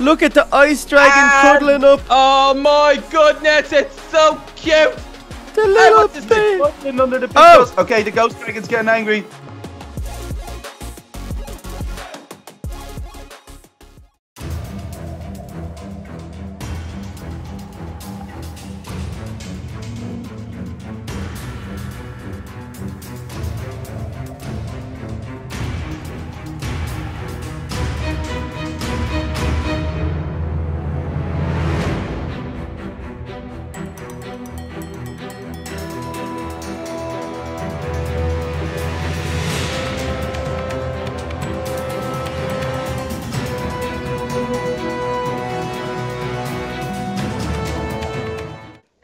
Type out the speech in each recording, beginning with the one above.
Look at the ice dragon And- cuddling up Oh my goodness, it's so cute. the little what's thing? baby. Under the oh. big Oh. Okay, the ghost dragon's getting angry.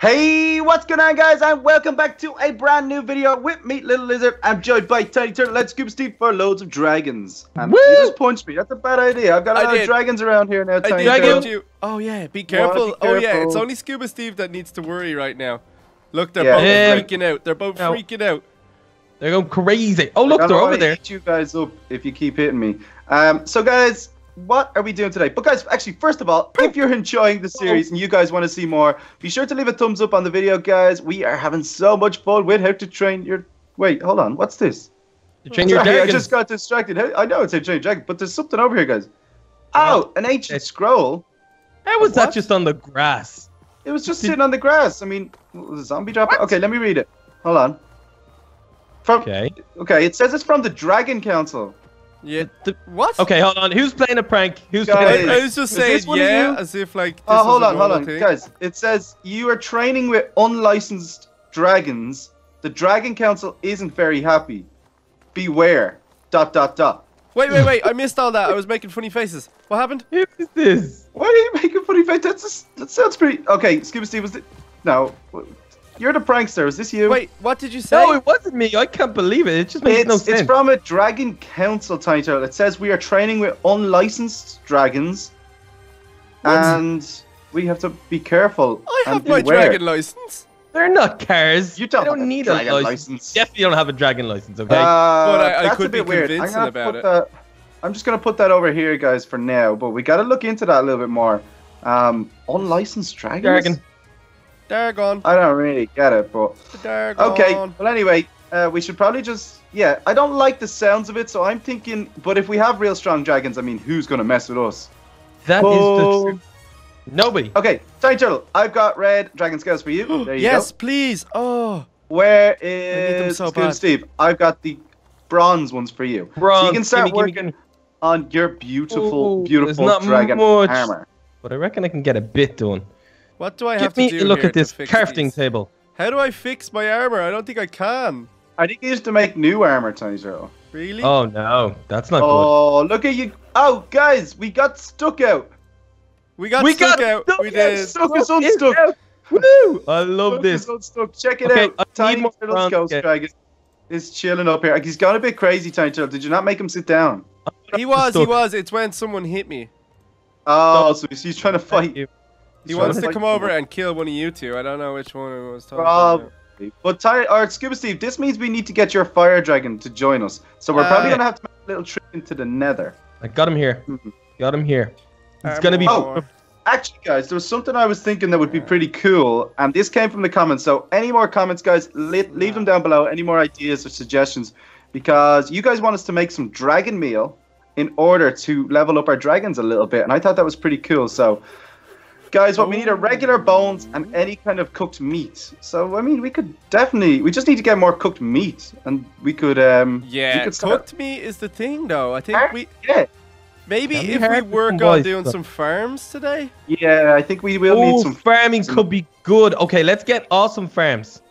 Hey, what's going on, guys? And welcome back to a brand new video with me, Little Lizard. I'm joined by Tiny Turtle. Let's Scuba Steve for loads of dragons. And Woo! you just punched me. That's a bad idea. I've got a I lot of dragons around here now, I Tiny did Dragon. Turtle. you. Oh yeah, be careful. be Oh yeah, it's only Scuba Steve that needs to worry right now. Look, they're Yeah. both Um, freaking out. They're both no. freaking out. They're going crazy. Oh, look, they're over wanna there. Eat you guys up if you keep hitting me. Um, so guys, what are we doing today? But guys, actually, first of all, if you're enjoying the series and you guys want to see more, be sure to leave a thumbs up on the video, guys. We are having so much fun with how to train your. Wait, hold on. What's this? You train your Sorry, I just got distracted. I know it's a train dragon, but there's something over here, guys. Oh, an ancient scroll. How was What? that just on the grass? It was just Did- sitting on the grass. I mean, zombie drop. it? Okay, let me read it. Hold on. From Okay. okay, it says it's from the Dragon Council. Yeah. The- What? Okay, hold on. Who's playing a prank? Who's Guys. I, playing a I prank? was just saying this one of yeah, you? as if like. Oh, this Oh, hold on, hold on, thing. guys. It says you are training with unlicensed dragons. The Dragon Council isn't very happy. Beware. Dot dot dot. Wait, wait, wait! I missed all that. I was making funny faces. What happened? Who is this? Why are you making funny faces? That's just, that sounds pretty. Okay, Scuba Steve was the, no. You're the prankster. Is this you? Wait, what did you say? No, it wasn't me. I can't believe it. It just makes It's, no sense. it's from a Dragon Council title. It says we are training with unlicensed dragons, and we have to be careful. I and have my beware. dragon license. They're not cars. You don't They have a need dragon a license. license. Definitely don't have a dragon license. Okay. Uh, I- I that's could a bit be weird. I'm gonna about put it. That, I'm just gonna put that over here, guys, for now. But we gotta look into that a little bit more. Um, unlicensed dragons. Dragon. Dargon. I don't really get it, but Dargon. okay. Well, anyway, uh, we should probably just yeah. I don't like the sounds of it, so I'm thinking. But if we have real strong dragons, I mean, who's gonna mess with us? That is the truth. Nobody. Okay, Tiny Turtle, I've got red dragon scales for you. There you yes, go. please. Oh. Where them so Scuba bad. Steve? I've got the bronze ones for you. So you can start gimme, gimme, working on your beautiful, Ooh, beautiful not dragon much. armor. But I reckon I can get a bit done. What do I have to do? Give me to a do look here at this crafting these? table. How do I fix my armor? I don't think I can. I think you used to make new armor, Tiny Turtle. Really? Oh no, that's not good. Oh, look at you! Oh, guys, we got stuck out. we got we stuck got out. stuck we out. did. Stuck is good. unstuck. Woo! I love Stuck this. is unstuck. Check it Okay, I out. need Tiny more Turtle's bronze, ghost yeah. dragon is chilling up here. He's gone a bit crazy, Tiny Turtle. Did you not make him sit down? He was. He Stuck. was. It's when someone hit me. Oh, so he's, he's trying to fight. Thank you. He He's wants to fight come over and kill one of you two. I don't know which one I was talking Probably. about. But Ty or Scuba Steve, this means we need to get your fire dragon to join us. So we're probably Uh, gonna have to make a little trip into the Nether. I got him here. Mhm. Got him here. It's gonna be. Oh. Actually, guys, there was something I was thinking that would be pretty cool, and this came from the comments. So, any more comments, guys, li- leave them down below. Any more ideas or suggestions? Because you guys want us to make some dragon meal in order to level up our dragons a little bit, and I thought that was pretty cool. So, guys, what we need are regular bones and any kind of cooked meat. So, I mean, we could definitely, we just need to get more cooked meat, and we could, um, we Yeah, could start- cooked meat is the thing, though. I think we Yeah, maybe if we harvest work on doing though? some farms today. yeah, I think we will Oh, need some. farming some- could be good. Okay, let's get awesome farms.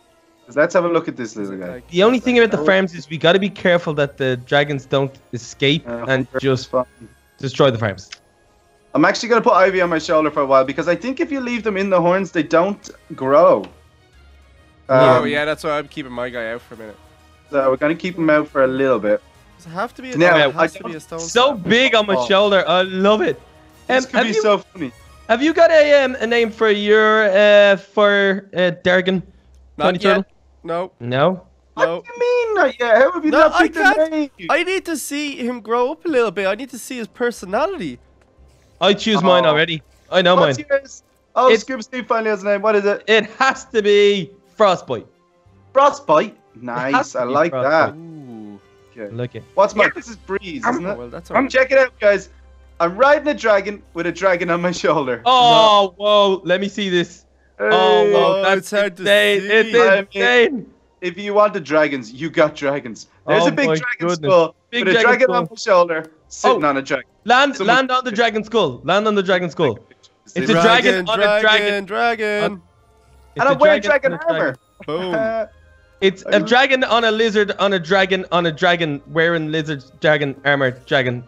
Let's have a look at this little guy. Like, The only thing about the farms is we got to be careful that the dragons don't escape Uh, and just fun. destroy the farms. I'm actually gonna put Ivy on my shoulder for a while because I think if you leave them in the horns, they don't grow. oh Um, yeah, that's why I'm keeping my guy out for a minute. So we're gonna keep him out for a little bit. Does it have to be a, Now, no, it I has to be a stone? So slab? big on my Oh. shoulder. I love it. Um, This could have, be you, so funny. have you got a, um, a name for your uh, for uh, Dargan? Not Tiny yet. Turtle? No, No. no. What do you mean not yet? How have you No, not I picked a can't. name? I need to see him grow up a little bit. I need to see his personality. I choose mine Oh. already. I know What's mine. yours? Oh, It's- Scuba Steve finally has a name. What is it? It has to be Frostbite. Frostbite. Nice. I like Frostbite. that. Ooh. Okay. Look it. What's mine? This is Breeze, I'm- isn't Oh, it? well, that's I'm- alright. Check it out, guys. I'm riding a dragon with a dragon on my shoulder. Oh, whoa. Let me see this. Oh, Hey. whoa. Oh, That's it's hard to insane. see. It's I mean- If you want the dragons, you got dragons. There's Oh a big dragon goodness. skull Big with a dragon dragon skull. on my shoulder, sitting Oh. on a dragon. Land, Someone- land on the dragon skull. Land on the dragon skull. It's a Dragon, dragon on a dragon. dragon. It's and a I'm wearing dragon dragon armor. Boom. It's a dragon on a lizard on a dragon on a dragon wearing lizard dragon armor dragon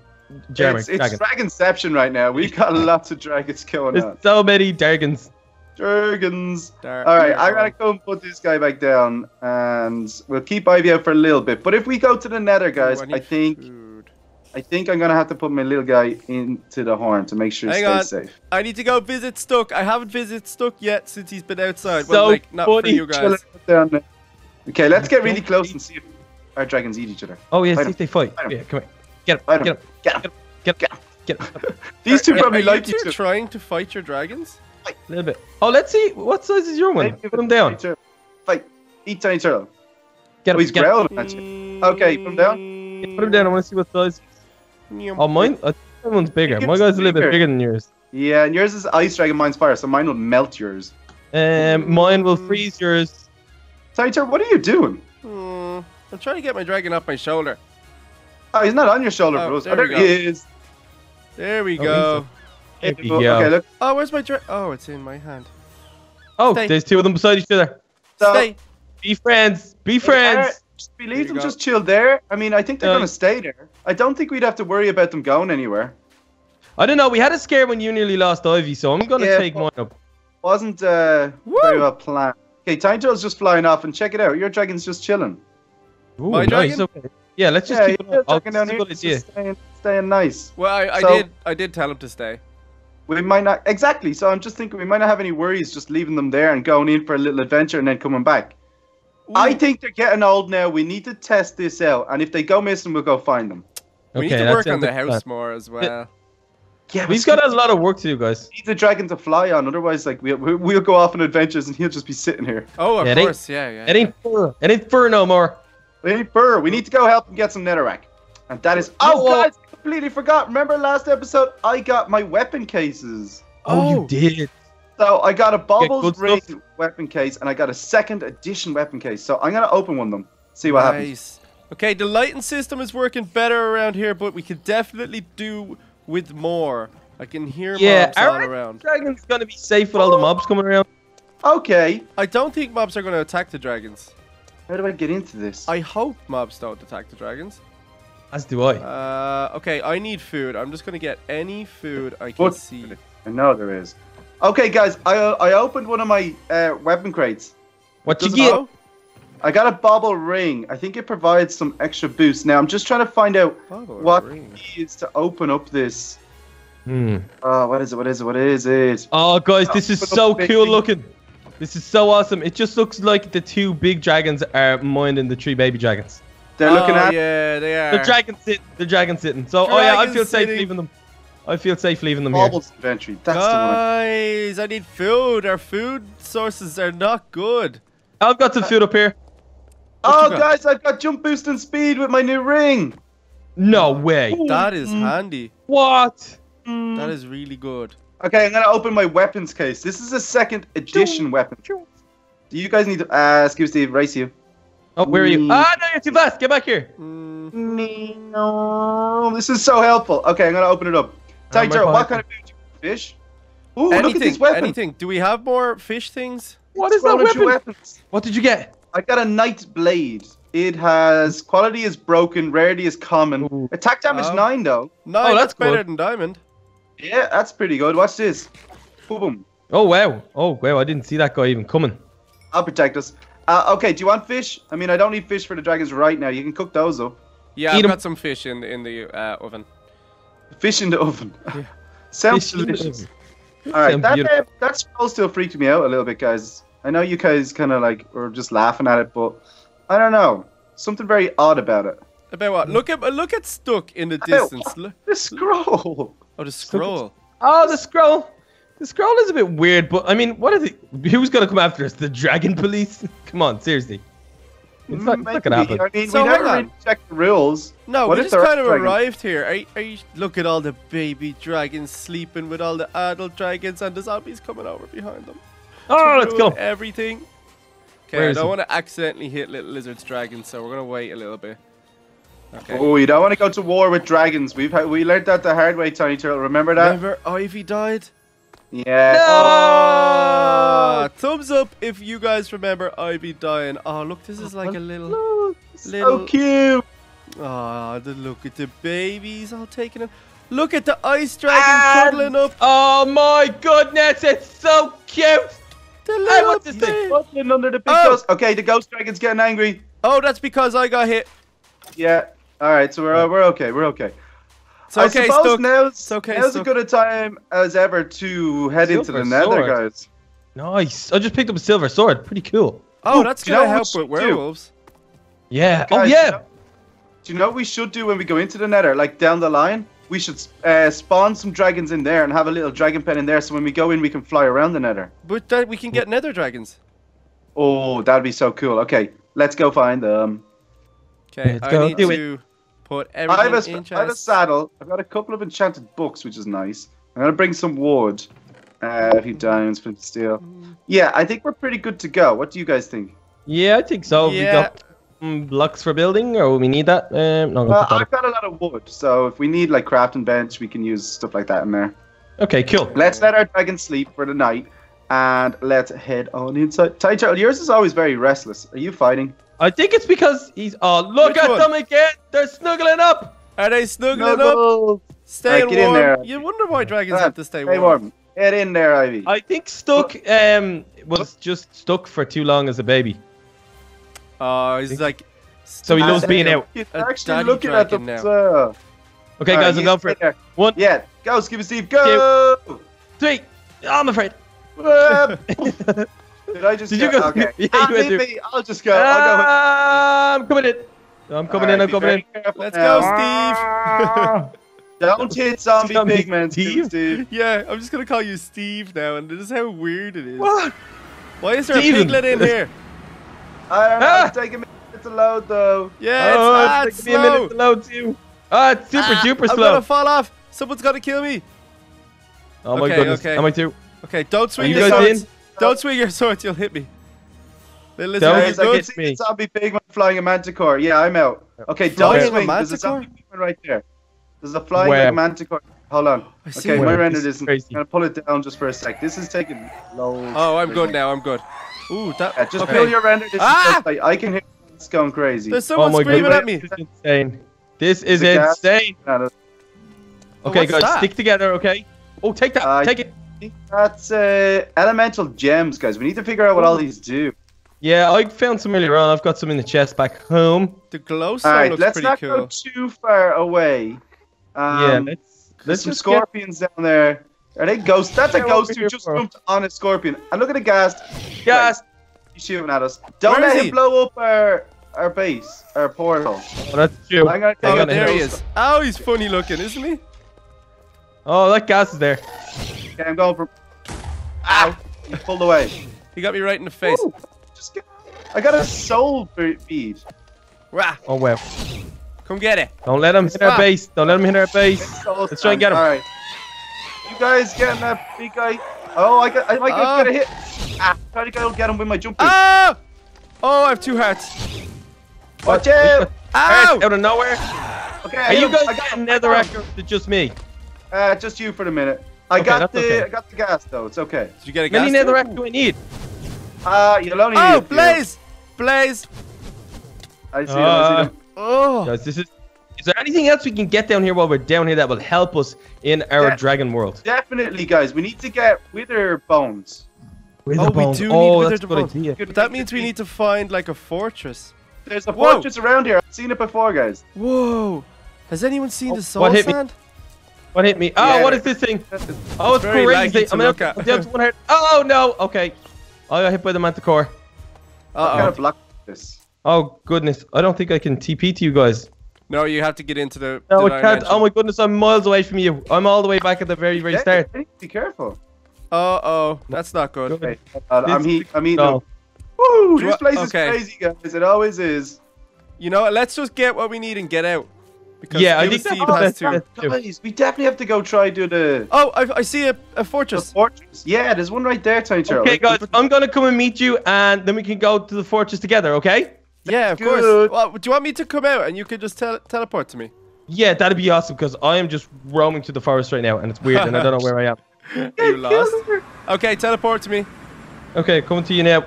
armor it's, it's dragon. Dragonception right now. We've got lots of dragons going There's on. so many dragons. Dragons. Dar- All right, I gotta go and put this guy back down, and we'll keep Ivy out for a little bit. But if we go to the Nether, guys, I think food. I think I'm gonna have to put my little guy into the horn to make sure he stays on. safe. I need to go visit Stuck. I haven't visited Stuck yet since he's been outside. So well, like, not for funny. you guys. Down there. Okay, let's get really close and see if our dragons eat each other. Oh yeah, Fight see 'em. if they fight. Fight 'em. Yeah, come here. Get him. Fight 'em. Get him. Get 'em. Get him. Get 'em. Get him. These two Are- probably are like you two trying to fight your dragons? A little bit. Oh, let's see. What size is your one? Put him down. Fight. Eat tiny turtle. Get Oh, he's Get him. growling at you. Okay, put him down. Put him down. I want to see what size. Oh, mine. Uh, that one's bigger. My guy's a little bit Bigger. bigger than yours. Yeah, and yours is ice dragon, mine's fire, so mine will melt yours. Um, mine will freeze yours. Tiny what are you doing? Hmm, I'm trying to get my dragon off my shoulder. Oh, he's not on your shoulder, Oh, bros. there Oh, there he is. There we Oh, go. There we Oh, go. Okay, look. Oh, where's my dragon? Oh, it's in my hand. Oh, Stay. there's two of them beside each other. So, Stay. Be friends. Be friends. Just we leave them go. just chill there. I mean, I think they're Uh, gonna stay there. I don't think we'd have to worry about them going anywhere. I don't know. We had a scare when you nearly lost Ivy, so I'm gonna Yeah, take but- mine up. Wasn't uh, very well planned. Okay, Tiny Turtle's just flying off, and check it out. Your dragon's just chilling. Ooh, My nice. dragon? Okay. Yeah, let's just yeah, keep it your up. Dragon that's down a here good is idea. just staying, staying nice. Well, I, I So- did. I did tell him to stay. We might not exactly. So I'm just thinking we might not have any worries just leaving them there and going in for a little adventure and then coming back. I think they're getting old now. We need to test this out, and if they go missing, we'll go find them. we need to work on sounds the house plan. more as well. Yeah, We've got a lot of work to do, guys. need the dragon to fly on. Otherwise, like we'll we'll we'll go off on adventures, and he'll just be sitting here. Oh, of it course. Yeah, yeah. It ain't fur. It ain't fur no more. We need fur. We need to go help him get some netherrack. And that is. Oh, Oh, guys, I completely forgot. Remember last episode? I got my weapon cases. Oh, Oh. you did. So I got a Bubbles good Ring stuff. Weapon case, and I got a second edition weapon case. So I'm gonna open one of them. See what happens. Okay, the lighting system is working better around here, but we could definitely do with more. I can hear Yeah, mobs all our around. dragon's gonna be safe with all the mobs coming around. Okay. I don't think mobs are going to attack the dragons. How do I get into this? I hope mobs don't attack the dragons. As do I. Uh, okay, I need food. I'm just going to get any food I can What? see. I know there is. Okay, guys, I I opened one of my uh, weapon crates. What you get? I got a bobble ring. I think it provides some extra boost. Now I'm just trying to find out bubble what ring. needs to open up this. Hmm. Uh, what is it? What is it? What is it? Oh, guys, this is so cool baby. looking. This is so awesome. It just looks like the two big dragons are minding the three baby dragons. They're looking oh, at. yeah, they are. The dragon sitting. The dragon sitting. So, oh yeah, I Dragon feel safe leaving them. I feel safe leaving them here. Inventory. That's the one. Guys, I need food. Our food sources are not good. I've got some food up here. Oh, guys, I've got jump boost and speed with my new ring. No way. That is Mm. handy. What? That is really good. Okay, I'm gonna open my weapons case. This is a second edition weapon. Do you guys need to? Uh, Scuba Steve, race you. Oh, where are you? Mm. Ah, no, you're too fast. Get back here. Mm, No, this is so helpful. Okay, I'm gonna open it up. My Tiger, what kind of food do you fish? Ooh, look at anything, these weapons. anything. Do we have more fish things? What is that weapon? weapons. What did you get? I got a knight blade. It has quality is broken, rarity is common. Ooh. Attack damage Oh. nine though. No, Oh, that's, that's better than diamond. Yeah, that's pretty good. Watch this. Boom, boom. Oh wow. Oh wow. I didn't see that guy even coming. I'll protect us. Uh, okay, do you want fish? I mean, I don't need fish for the dragons right now. You can cook those up. Yeah, Eat I've 'em. got some fish in the in the uh, oven. Fish in the oven. Sounds Fish delicious. All right, that uh, that scroll still freaked me out a little bit, guys. I know you guys kind of like were just laughing at it, but I don't know. Something very odd about it. About what? Look at look at stuck in the Ow. distance. Look, The scroll. oh, the scroll. Oh, the scroll. The scroll is a bit weird, but I mean, what is it? Who's gonna come after us? The dragon police? come on, seriously. It's mm, not, it's not gonna Maybe. happen. I mean, So, we never really checked the rules. No, What we just kind of dragons? arrived here. Are, you- are you, look at all the baby dragons sleeping with all the adult dragons and the zombies coming over behind them. Oh, let's ruin go. Everything. Okay, I don't want to accidentally hit little lizard's dragon, so we're gonna wait a little bit. Okay. Oh, you don't want to go to war with dragons. We've had, we learned that the hard way, Tiny Turtle. Remember that? Remember, Ivy died. Yeah. Ah, thumbs up if you guys remember Ivy dying. Oh, look, this is like a little. Oh, Little- so cute. Ah, the look at the babies all taking it. Look at the ice dragon And- cuddling up. Oh my goodness, it's so cute. The Hey, little what's this thing? baby. Bubbling under the big Oh. ghost. Okay, the ghost dragon's getting angry. Oh, that's because I got hit. Yeah. All right, so we're we're okay. We're okay. It's I okay, suppose Stuck. now's, It's okay, now's Stuck. as good a time as ever to head into Silver the nether, sword. guys. Nice. I just picked up a silver sword. Pretty cool. Oh, Ooh, that's do gonna know help with should do? werewolves. Yeah. oh yeah. you know- do you know what we should do when we go into the nether? Like down the line, we should uh, spawn some dragons in there and have a little dragon pen in there, so when we go in, we can fly around the nether. But that we can get nether dragons. Oh, that'd be so cool. Okay, let's go find them. Okay, Let's I go need do it. To put I have, a, everything sp- in I have a saddle. I've got a couple of enchanted books, which is nice. I'm gonna bring some wood, uh, a few diamonds, flint steel. Yeah, I think we're pretty good to go. What do you guys think? Yeah, I think so. We got mm, blocks for building, or we need that. Um, no, I'm Well, gonna I've got a lot of wood, so if we need like crafting bench, we can use stuff like that in there. Okay, cool. Let's let our dragon sleep for the night, and let's head on inside. Ty Turtle, yours is always very restless. Are you fighting? I think it's because he's. Oh, look Which at one? them again. They're snuggling up. Are they snuggling up? Nuggles! Staying Alright, get in warm. there. You wonder why dragons Ah, have to stay Stay warm. warm. Get in there, Ivy. I think Stuck um was just stuck for too long as a baby. Oh, he's like. So he loves being you go. out. He's actually daddy looking at dragon them. now. so- Okay, Alright, guys, I'm you going for it. there. One, Yeah, go, Scuba Steve, go! three. Oh, I'm afraid. Did I just Did you go- Okay. Yeah, ah, you went through. I'll just go. I'll go. Ah, I'm coming in. I'm coming in. I'm coming in. Let's now. go, Steve. Don't hit zombie Zombie pigmen, Steve? Steve. yeah, I'm just gonna call you Steve now, and this is how weird it is. What? Why is there Steven. a piglet in here? I don't know. Ah. It's taking me a minute to load, though. Yeah, oh, it's, ah, it's it's taking me a minute slow. to load too. Ah, it's super Ah, duper I'm gonna fall off. Someone's gonna kill me. Oh my Okay, goodness. okay. Am I through? Okay, don't swing you your guys in? Don't swing your swords. You'll hit me. Little lizard, Don't are you Guys, I hit see me. the zombie pigman flying a manticore. Yeah, I'm out. Okay, don't a swing. There's a zombie pigman right there. There's a flying Where? like, manticore. Hold on. Okay, my render is isn't. crazy. I'm gonna pull it down just for a sec. This is taking loads. Oh, I'm good now. I'm good. Ooh, that. Yeah, just okay. pull your render. This Ah! is just, like, I can hear it's going crazy. There's Oh someone my screaming goodness. at me. This is insane. This is insane. No, Oh, Okay, what's guys, that? stick together, okay? Oh, take that. Uh, take it. That's uh, elemental gems, guys. We need to figure out what all these do. Yeah, I found some earlier on. I've got some in the chest back home. The glowstone All right, looks let's not go too far away. Um, yeah, let's there's let's some just get- scorpions down there. Are they ghosts? That's a ghost who just for- jumped on a scorpion. And look at the ghast. Gas. He's shooting at us. Don't Where let him he? blow up our our base, our portal. Oh, that's true. I'm gonna take Oh, Hang out on, the there he ghost. is. Oh, he's funny looking, isn't he? Oh, that ghast is there. Okay, I'm going for. Ow! He pulled away. He got me right in the face. Ooh, just get... I got a soul feed. Rah, Oh well. come get it. Don't let him hit our Ah. base. Don't let him hit our base. Let's try and get him. All right. You guys getting that big guy? Oh, I got. I might Ah. get a hit. Ah, try to go get him with my jumping. Ah! Oh, I have two hearts. Watch What? out! Ow! Out of nowhere. Okay, Are hit you guys I got getting him. nether I got or just me? Uh, just you for the minute. I Okay, got the okay. I got the ghast though. It's okay. Did you get a How many ghast? do I need? Uh, you'll only Oh, need a. Blaze! Blaze! I see them. I see him. Oh! Guys, this is. Is there anything else we can get down here while we're down here that will help us in our Yeah. dragon world? Definitely, guys. We need to get wither bones. Oh, we do need oh, wither that's bones. idea. But that means we need to find like a fortress. There's a Whoa. fortress around here. I've seen it before, guys. Whoa! Has anyone seen Oh, the soul what hit me? Sand? What hit me? Oh, Yeah. what is this thing? Oh, it's, very crazy. to I'm look out- at. I'm down to one heart. Oh no. Okay. I got hit by the manticore. I'm Uh gonna oh. block this. Oh goodness. I don't think I can TP to you guys. No, you have to get into the. No, I can't. dimension. Oh my goodness, I'm miles away from you. I'm all the way back at the very, very Yeah, start. Be careful. Uh oh, that's not good. Okay, uh, I'm This- he, I'm eating. No. Woo! This place okay. is crazy, guys. It always is. You know what? Let's just get what we need and get out. Because Yeah, I Bill think that's Steve the has best to. Guys, we definitely have to go try do the, Oh, I, I see a, a the fortress. fortress. Yeah, there's one right there, Tiny Turtle. Okay, Like, guys, I'm gonna come and meet you, and then we can go to the fortress together. Okay? Yeah, of Good. course. Well, do you want me to come out and you can just tele- teleport to me? Yeah, that'd be awesome because I am just roaming to the forest right now, and it's weird, and I don't know where I am. You lost? Okay, teleport to me. Okay, coming to you now.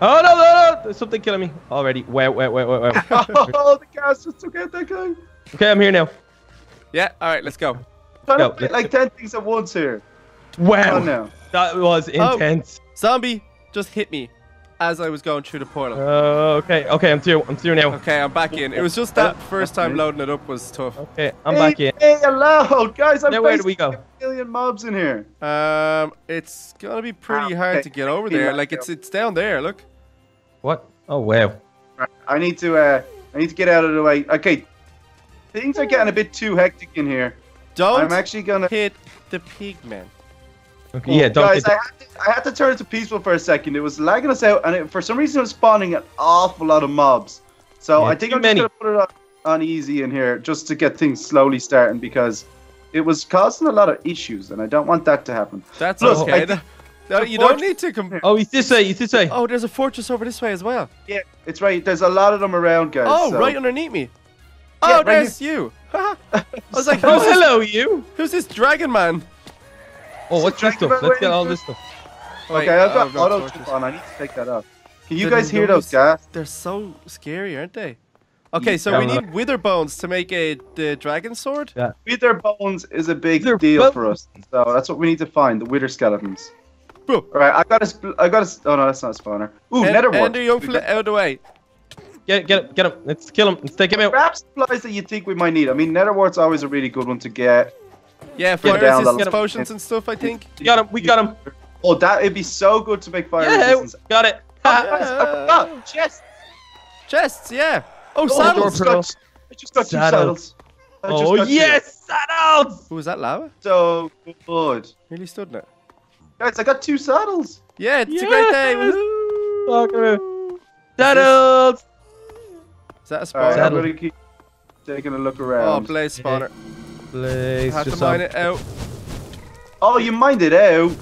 Oh no, no, no! There's something killing me already. Wow, wow, wow, wow, wow. oh, the ghast just took out that guy. Okay, I'm here now. Yeah, all right, let's go. Trying Go, to fit like ten things at once here. Wow, Oh no. that was Oh. intense. Zombie just hit me as I was going through the portal. Uh, okay, okay, I'm through. I'm through now. Okay, I'm back in. It was just that first time loading it up was tough. Okay, I'm hey, back in. Hey, hello, guys. I'm Now where do we go? A million mobs in here. Um, it's gonna be pretty Ah, hard okay. to get over there. Like it's it's down there. Look. What? Oh wow. I need to. Uh, I need to get out of the way. Okay. Things are getting a bit too hectic in here. Don't I'm actually gonna. hit the pigman. Okay, yeah, don't. guys, get I had, to, I had to turn it to peaceful for a second. It was lagging us out, and it, for some reason, it was spawning an awful lot of mobs. So Yeah, I think I'm many. just gonna put it on, on easy in here, just to get things slowly starting, because it was causing a lot of issues, and I don't want that to happen. That's Look, okay. Th- no, you don't need to come. oh, he's this way. He's this way. Oh, there's a fortress over this way as well. Yeah, it's right. There's a lot of them around, guys. Oh, so- right underneath me. Oh, yeah, Oh, right there's you. I was like, Oh, hello, you. who's this dragon man? Oh, what's this Dragon stuff? Man Let's get all this stuff. Wait, Okay, I've oh, got I've got oh, auto torches. chip on. I need to take that off. Can you The guys hear those noise- ghast? They're so scary, aren't they? Okay, so we need wither bones to make a the dragon sword. Yeah. Wither bones is a big Wither deal bones. for us, so that's what we need to find. The wither skeletons. Bro. All right, I got a. Sp- I got a. s- Oh no, that's not a spawner. Ooh, En- nether wart. Ender Youngfla out of the way. Get, get him, get him. Let's kill him. Let's take him out. Grab supplies that you think we might need. I mean, nether wart's always a really good one to get. Yeah, Get fire down, resistance little- potions and stuff. I think. We got him. We got him. Oh, that it'd be so good to make fire Yeah, resistance. got it. Oh, Ha. guys, I forgot. Chest. Chests, yeah. Oh, Oh, saddles. I just got- I just got two Saddles. saddles. I Oh got two. yes, saddles. Who was that lava? So good. Really stood it. Guys, I got two saddles. Yeah, it's a great day. Yes. Woohoo. Talking about saddles. Is that a All right, spawner? I'm gonna keep taking a look around. Oh, blaze spawner. Blaze, Have to just mine on- it out. Oh, you mined it out.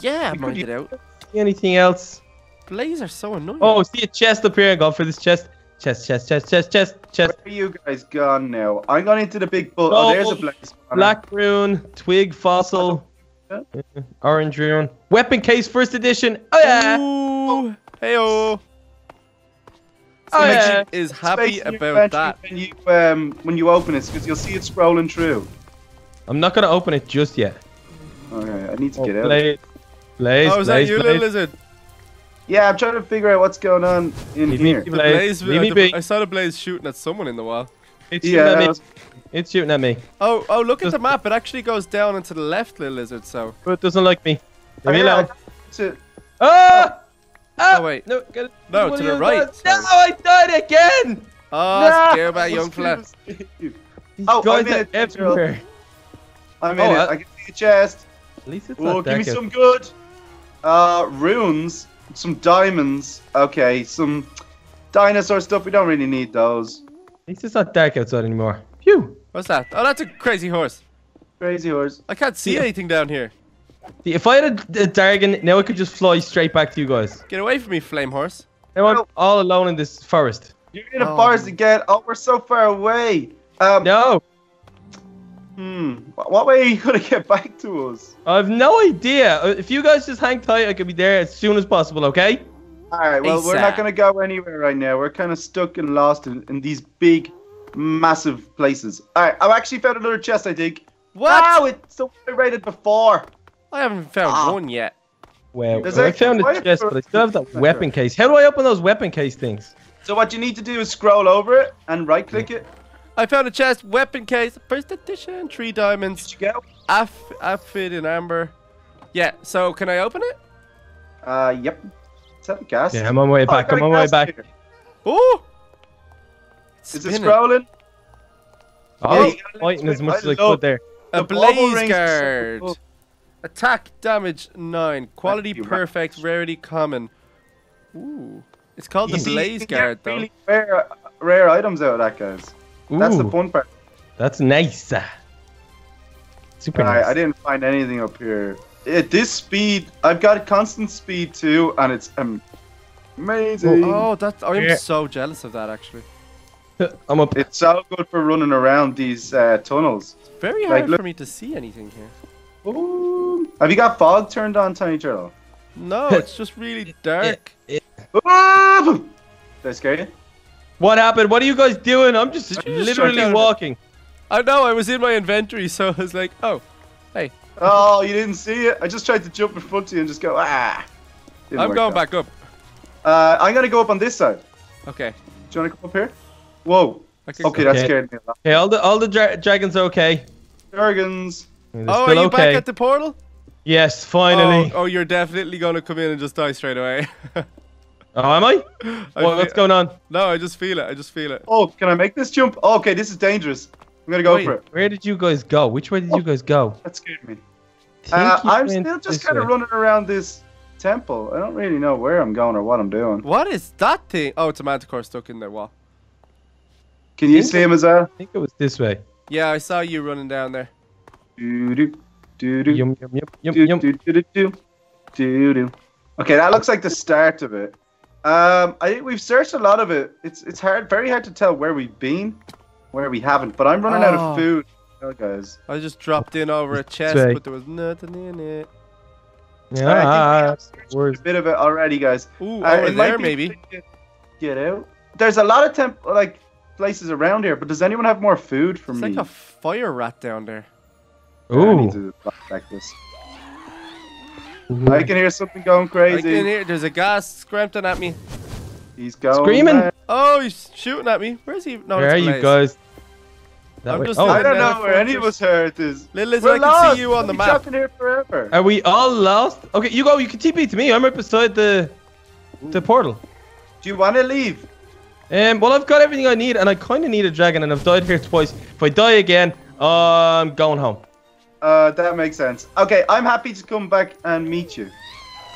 Yeah, You could mined it out. Anything else? Blaze are so annoying. Oh, see a chest up here. Go for this chest. Chest, chest, chest, chest, chest, chest. Where are you guys gone now? I'm going into the big bull. Oh, Oh, there's a blaze. spawner. Black rune, twig fossil, Yeah. orange rune, weapon case first edition. Oh yeah. Ooh. Heyo. Oh Somebody yeah. is happy in about that. When you, um, when you open it, because you'll see it scrolling through. I'm not gonna open it just yet. Okay, I need to Oh, get out. Blaze, Blaze, Oh, is that you, Blaze. little lizard? Yeah, I'm trying to figure out what's going on in Leave here. be, The Blaze. blaze. Leave me the- be. I saw the blaze shooting at someone in the wall. It's shooting Yeah, at me. was- It's shooting at me. Oh, oh! Look at the map. It actually goes down and to the left, little lizard. So. But it doesn't like me. Leave me Oh, yeah, alone. to- Ah! Ah! Oh, wait. No, get it. No, What to the right, doing? sorry. No, I died again. Oh, No! scare by young fella. These Oh, I'm in it, everywhere. I'm in Oh, it. uh, I can see a chest. At least it's Oh, not give me dark some good. Uh, runes, some diamonds. Okay, some dinosaur stuff. We don't really need those. At least it's not dark outside anymore. Phew. What's that? Oh, that's a crazy horse. Crazy horse. I can't see Yeah. anything down here. See, if I had a, a dragon, now I could just fly straight back to you guys. Get away from me, flame horse. Now I'm all alone in this forest. You're in a Oh. forest again. Oh, we're so far away. Um, No, hmm. What way are you gonna get back to us? I have no idea. Uh, If you guys just hang tight, I could be there as soon as possible. Okay? All right. Well, we're not gonna go anywhere right now. We're kind of stuck and lost in, in these big, massive places. All right. I've actually found another chest. I think. What? Wow, it's the one I rated before. I haven't found Ah. one yet. Wow. There's I found a chest, but I still have that weapon case. How do I open those weapon case things? So what you need to do is scroll over it and right click it. I found a chest, weapon case, first edition, three diamonds, Did you go? aff, outfit in amber. Yeah. So can I open it? Uh, yep. Is that the ghast? Yeah, I'm on my way Oh, back. got I'm on my way back. here. Oh. It's Is it spinning. scrolling? Oh, you gotta fighting as much as I could there. A The blaze rings so guard. Cool. Attack damage nine. Quality you, perfect. Rarity common. Ooh. It's called You the see, you blaze can get guard though. Really rare, rare items out of that, guys. That's the fun part. That's nice. Super Right, nice. I didn't find anything up here. At this speed, I've got constant speed too, and it's um, amazing. Oh, that I'm Yeah. so jealous of that actually. I'm up. It's so good for running around these uh, tunnels. It's very Like, hard look- for me to see anything here. Ooh. Have you got fog turned on, Tiny Turtle? No, it's just really dark. Ah! Did I scare you? What happened? What are you guys doing? I'm just just literally walking. I know, I was in my inventory, so I was like, oh, hey, Oh, you didn't see it? I just tried to jump in front of you and just go, ah. Didn't I'm going out. back up. Uh, I'm going to go up on this side. Okay. Do you want to come up here? Whoa. I Okay, go. that Okay. scared me a lot. Okay, all the all the dra- dragons are okay. Dragons. Oh, are you okay. back at the portal? Yes, finally. Oh, oh, you're definitely gonna come in and just die straight away. Oh, am I? I What, what's going on? No, I just feel it. I just feel it. Oh, can I make this jump? Oh, okay, this is dangerous. I'm going to go Wait. for it. Where did you guys go? Which way did you guys go? That scared me. Uh, I'm still just kind of running around this temple. I don't really know where I'm going or what I'm doing. What is that thing? Oh, it's a manticore stuck in there. What? Can you see him as well? I think it was this way. Yeah, I saw you running down there. Do do do do Yum yum yum yum do yum. do do do do do do. Okay, that looks like the start of it. Um, I think we've searched a lot of it. It's it's hard, very hard to tell where we've been, where we haven't. But I'm running out Oh. of food. Oh, guys. I just dropped in over a chest, way. but there was nothing in it. Yeah, I think we have searched a bit of it already, guys. Ooh, Uh, over it might there be maybe. to Get, get out. There's a lot of temp like places around here, but does anyone have more food for It's me? like a fire rat down there. Yeah, I need Ooh. to back this. I can hear something going crazy. I crazy. can hear there's a ghast scramping at me. He's going. Screaming? mad. Oh, he's shooting at me. Where is he? No, Where are you Blaze. guys? That I'm way. just Oh, I don't Nether know where any of us heard is. Little as We're I can lost. see you on We'll the be map. trapped in here forever. are we all lost? Okay, you go. You can TP to me. I'm right beside the the portal. Do you want to leave? Um, well, I've got everything I need, and I kind of need a dragon, and I've died here twice. If I die again, I'm going home. Uh, that makes sense. Okay, I'm happy to come back and meet you.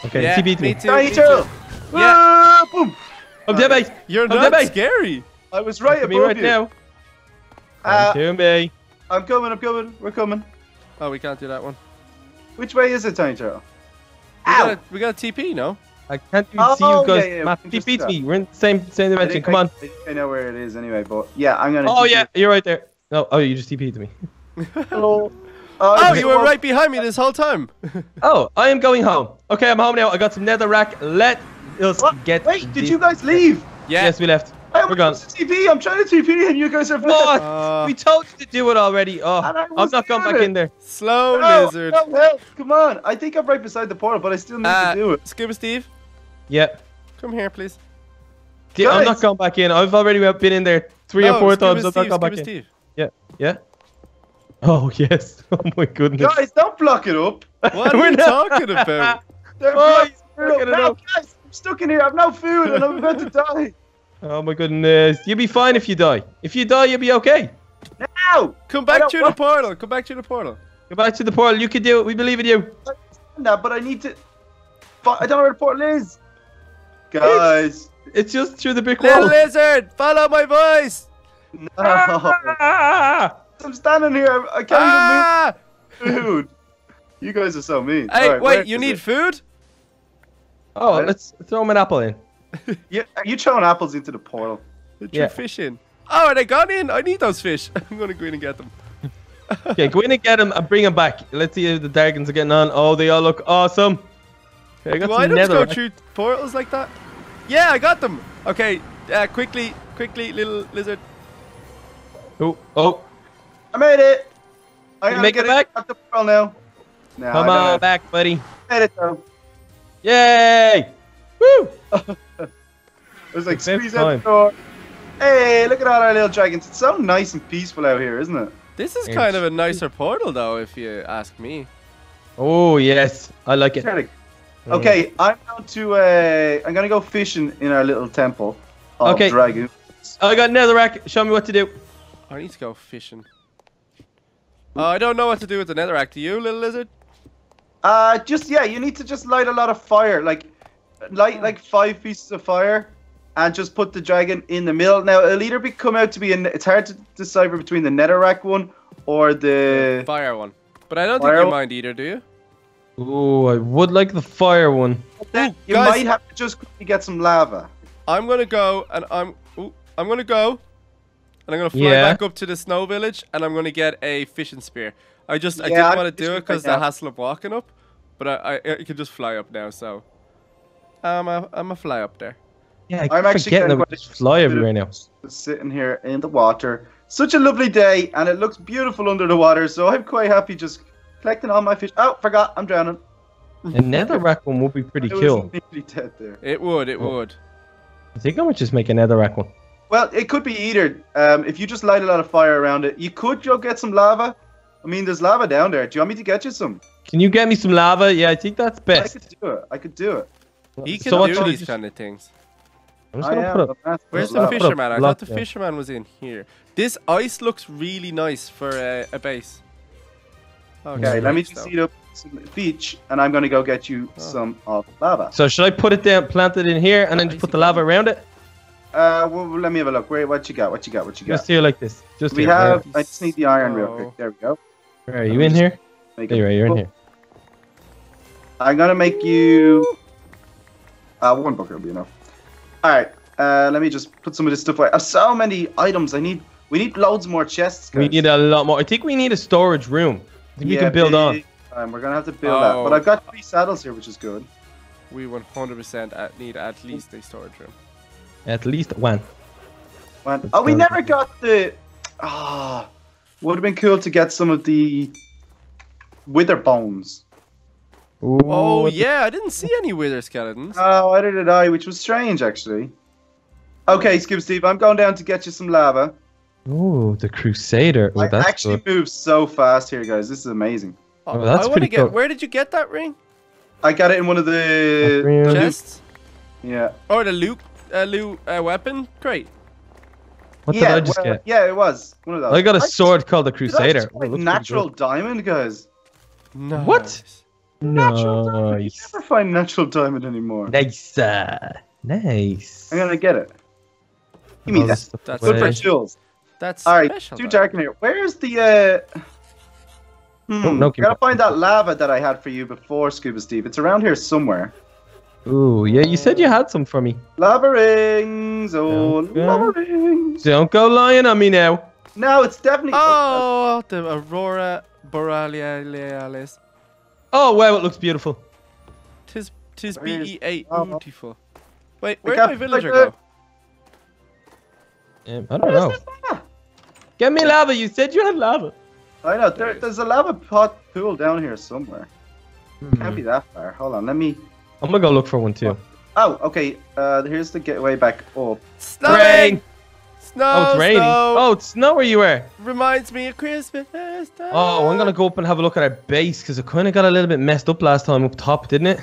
Okay, Yeah, TP to me. me too. Tiny me turtle. too. Ah, boom. I'm dead, mate. You're I'm not dead, mate. scary. I was right to above me right you. now. Uh, to me. I'm coming. I'm coming. We're coming. Oh, we can't do that one. Which way is it, Tiny Turtle? We Ow! got, a, we got a TP, no? I can't even Oh, see you guys. yeah, yeah, Map we can TP to stop. me. We're in the same same dimension. Come I, on. I know where it is anyway, but yeah, I'm gonna. Oh TP. yeah, you're right there. No, oh, you just TP to me. Hello. Oh, okay, you were right behind me this whole time. Oh, I am going home. Okay, I'm home now. I got some nether rack. Let us What? get. Wait, did you guys leave? yeah. Yes, we left. I We're gone. was TP. I'm trying to TP, and you guys are. What? Uh, we told you to do it already. Oh, I I'm was not going back it. in there. Slow No, lizard. no help! Come on! I think I'm right beside the portal, but I still need Uh, to do it. Scuba Steve, Yep. come here, please. Yeah, I'm not going back in. I've already been in there three or four Scuba times. I'm not going Scuba back in. Steve. Yeah. Yeah. Oh yes. Oh my goodness. Guys, don't block it up. What We're we talking about? They're Oh, blocking he's it up. it No, up. guys, I'm stuck in here. I've no food, and I'm about to die. Oh my goodness. You'll be fine if you die. If you die, you'll be okay. Now! Come back don't the portal. Come back to the portal. Go back to the portal. You can do it. We believe in you. No, but I need to. But I don't know where the portal is. Guys, It's just through the brick Little wall. lizard, follow my voice. no. Ah! I'm standing here. I can't Ah! even move. Dude, you guys are so mean. Hey, Alright, wait, you need it? food? Oh, let's throw him an apple in. Yeah, are you throwing apples into the portal? Put Yeah. your fish in. Oh, are they gone in? I need those fish. I'm gonna go in and get them. Okay, go in and get them and bring them back. Let's see how the dragons are getting on. Oh, they all look awesome. Okay, I got Do I some don't just go through portals like that? Yeah, I got them. Okay, uh, quickly, quickly, little lizard. Oh, oh, I made it. I'm You gonna make it get back? At the portal now. No, come on don't back, buddy. made it though. Yay! Woo! It was like Same squeeze out time. the door. Hey, look at all our little dragons. It's so nice and peaceful out here, isn't it? This is kind of a nicer portal, though, if you ask me. Oh yes, I like it. Okay, I'm going to. Uh, I'm gonna go fishing in our little temple of Okay. dragon. I got netherrack. Show me what to do. I need to go fishing. Uh, I don't know what to do with the netherrack. Do you, little lizard? Uh, just yeah, you need to just light a lot of fire, like light like five pieces of fire, and just put the dragon in the middle. Now it'll either be come out to be an. It's hard to decipher between the netherrack one or the. Fire one. But I don't Fire think you mind either, do you? Ooh, I would like the fire one. Then you guys- might have to just get some lava. I'm gonna go and I'm. Ooh, I'm gonna go. And I'm gonna fly Yeah. back up to the snow village, and I'm gonna get a fishing spear. I just I Yeah, didn't want to do it because the hassle of walking up, but I, I I can just fly up now. So I'm a I'm a fly up there. Yeah, I I'm actually forgetting getting that we quite just fly everywhere now. Sitting here in the water. Such a lovely day, and it looks beautiful under the water. So I'm quite happy just collecting all my fish. Oh, forgot, I'm drowning. A netherrack one would be pretty cool. nearly dead there. It would, it Oh. would. I think I might just make a netherrack one. Well, it could be either. Um, if you just light a lot of fire around it, you could go get some lava. I mean, there's lava down there. Do you want me to get you some? Can you get me some lava? Yeah, I think that's best. I could do it. I could do it. He can So do these just- kind of things. I'm just I am put a up. Where's the lava. fish? Put a fisherman? I block thought the fisherman was in here. This ice looks really nice for a, a base. Oh, Okay, let me just see heat up some beach, and I'm gonna go get you Oh. some of lava. So should I put it down, plant it in here, and then just put the lava around it? Uh, well, let me have a look. Where? What you got? What you got? What you got? Just here like this. Just We here. have. Where, I just need the iron real quick. There we go. where are you in here? Make There you are. You're in here. I'm gonna make you. Uh, one bucket will be enough. All right. Uh, let me just put some of this stuff away. I have so many items. I need. We need loads more chests. We need a lot more. I think we need a storage room. I think we can build on. big time. We're gonna have to build that. But Oh. I've got three saddles here, which is good. We 100% need at least a storage room. At least one. When, Let's oh, we never got the. Ah, would have been cool to get some of the wither bones. Ooh, Oh, yeah, I didn't see any wither skeletons. Oh, either did I, which was strange actually. Okay, Scuba Steve, I'm going down to get you some lava. Ooh, the Crusader. Oh, I actually good. move so fast here, guys. This is amazing. Oh, that's I pretty get. cool. Where did you get that ring? I got it in one of the. Chests? Yeah. Or the loot, uh, loot uh, weapon? Great. What yeah, did I just well, get? Yeah, it was one of those. I got a I- sword called the Dude, that's Crusader. quite Oh, natural diamond, guys. Nice. What? Natural diamond. You Nice. never find natural diamond anymore. Nice. Uh, nice. I'm gonna get it. Give me All that. That's Good for away. chills. That's All right, special. too though. dark in here. Where's the? uh... Hmm, oh, no, gotta find that lava that I had for you before, Scuba Steve. It's around here somewhere. Ooh, yeah, you said you had some for me. Lava rings, oh, Okay. lava rings. Don't go lying on me now. No, it's definitely. Oh, the Aurora Borealis. Oh, wow, it looks beautiful. Tis, tis There is BE8 lava. beautiful. Wait, where did my villager go? Um, I don't know. Get me lava. You said you had lava. I know. There, there's a lava pot pool down here somewhere. Hmm. Can't be that far. Hold on, let me. I'm gonna go look for one too. Oh, okay. Uh, here's the getaway back up. Snowing! Rain. Snow, Oh, it's raining. snow. Oh, it's snow where you were. Reminds me of Christmas. Oh, I'm gonna go up and have a look at our base because it kind of got a little bit messed up last time up top, didn't it?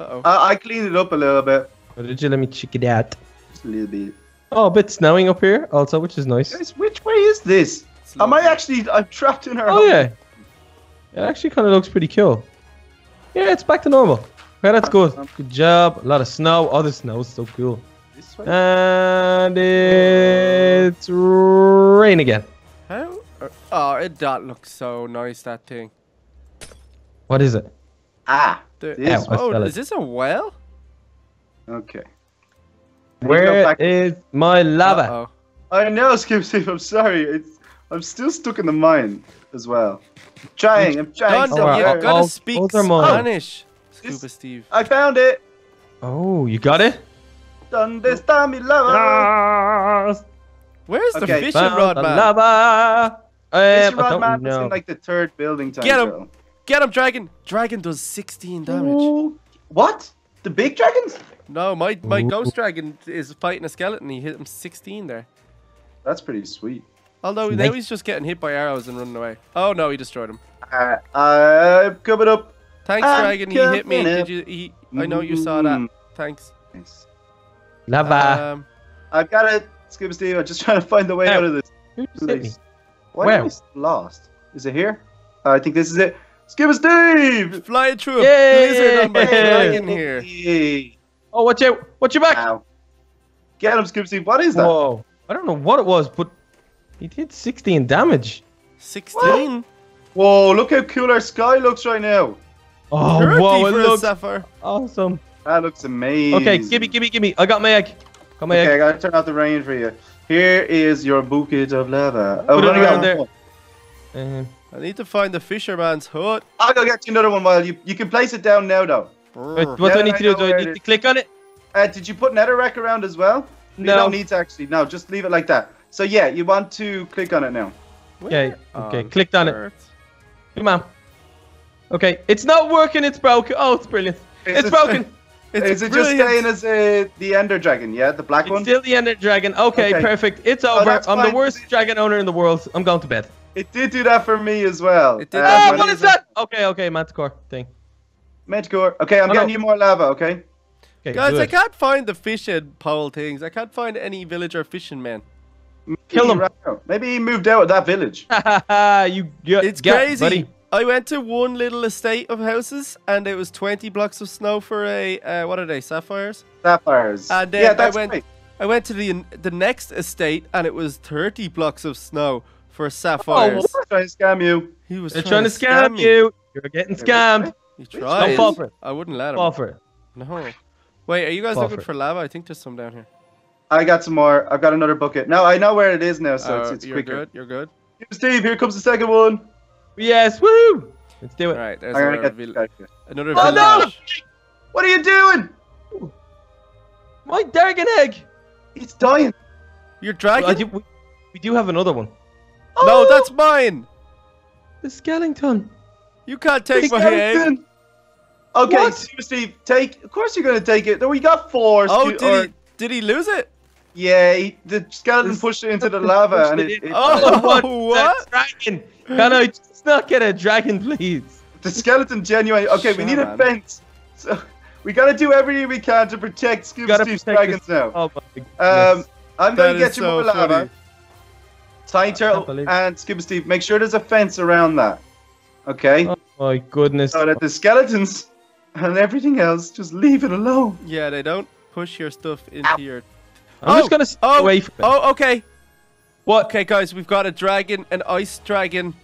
Uh-oh. Uh, I cleaned it up a little bit. Or did you let me check it out? Just a little bit. Oh, a bit snowing up here also, which is nice. Guys, which way is this? Am I actually? I'm trapped in her. Oh home. yeah, it actually kind of looks pretty cool. Yeah, it's back to normal. Okay, that's good. Good job. A lot of snow. Oh, the snow is so cool. This way? And uh, it's rain again. How? Oh, it, that looks so nice, that thing. What is it? ah. The, This I oh, fell it. is this a well? Okay. I need to go Where back- is my lava? Uh-oh. I know, Scuba Steve. I'm sorry. It's. I'm still stuck in the mine as well. I'm trying. I'm trying. Done, so you hard. I'll- gotta I'll- speak those are mine. This- Steve. I found it. Oh, you got it? Donde está mi lava? Yes. Where's the Okay. fishing rod the man? lava. Um, This rod man was know. in like the third building time. Get him. drill. Get him, dragon! Dragon does 16 damage. Ooh. What? The big dragons? No, my, my Ooh. ghost dragon is fighting a skeleton. He hit him 16 there. That's pretty sweet. Although Snake. now he's just getting hit by arrows and running away. Oh no, he destroyed him. Uh, I'm coming up. Thanks, I'm dragon. He hit me. Did you? He, I know you saw that. Mm. Thanks. Nice. Lava. Um, I've got it, Scuba Steve. I'm just trying to find the way Ow. out of this Who just hit me? place. Am I lost? Is it here? Uh, I think this is it. Scuba Steve! Flying through a Yay! blizzard on my Yeah. dragon here. Hey. Oh, watch out! Watch your back! Ow. Get him, Scuba Steve. What is that? Whoa! I don't know what it was, but he did 16 damage. 16. Whoa, look how cool our sky looks right now. Oh, Dirty whoa! It for looks sapphire. awesome. That looks amazing. Okay, gimme, gimme, gimme. I got my egg. Got my Okay, I gotta turn out the rain for you. Here is your bouquet of lava. Oh, Put it around there. more. Um, I need to find the fisherman's hut. I'll go get you another one while you you can place it down now though. wait, Brr. what do I need I to do? Do I need to click on it? Uh, did you put netherrack around as well? You No. don't need to actually. No, just leave it like that. So yeah, you want to click on it now. Okay, Where okay, on clicked on it. Come on. Okay, it's not working. It's broken. Oh, it's brilliant. Is It's it- broken. It's is it brilliant. just staying as uh, the Ender Dragon? Yeah, the black It's one. still the Ender Dragon. Okay, Okay. perfect. It's Oh, over. that's I'm fine. the worst dragon owner in the world. I'm going to bed. It did do that for me as well. It did Uh, that Ah, for what me is as well. that? Okay, okay, Manticore thing. Manticore. Okay, I'm Oh, getting no. you more lava. Okay. Okay, Guys, I can't find the fishing pole things. I can't find any villager fishing men. Kill Maybe him. Maybe he moved out of that village. you get It's get, crazy. buddy. I went to one little estate of houses, and it was 20 blocks of snow for a uh, what are they? Sapphires. Sapphires. And then yeah, I went. right. I went to the the next estate, and it was 30 blocks of snow for sapphires. Oh, sapphires. Trying to scam you. he was They're trying to scam me. you. You're getting scammed. He tried. Don't fall for it. I wouldn't let him. Fall for it. No. Wait, are you guys Fall looking for for lava? I think there's some down here. I got some more. I've got another bucket. Now I know where it is now, so it's, Uh, it's you're quicker. good. You're good. Steve, here comes the second one. Yes, woo! Let's do it. right. There's I'm another, get vil- another Oh no! What are you doing? My dragon egg. It's dying. You're I dragging? do, we, we do have another one. Oh! No, that's mine. The skeleton. You can't take my egg. Okay, What? Steve, Steve, take. Of course you're gonna take it. No, we got four. Oh, Stu- did or- he? Did he lose it? Yeah, he, the skeleton This- pushed it into the lava, and it, it it- Oh, what? what? That dragon. Can I just not get a dragon, please? the skeleton genuinely. Okay, we Sure, need a fence. So we gotta do everything we can to protect Scuba Gotta Steve's protect dragons now. Oh my. Um, I'm That gonna get is you so more lava. funny. Tiny Turtle and Scuba Steve, make sure there's a fence around that. Okay? Oh my goodness. So that the skeletons and everything else just leave it alone. Yeah, they don't push your stuff into your. I'm Oh, just gonna oh, away from it. Oh, okay. What? Okay, guys, we've got a dragon, an ice dragon,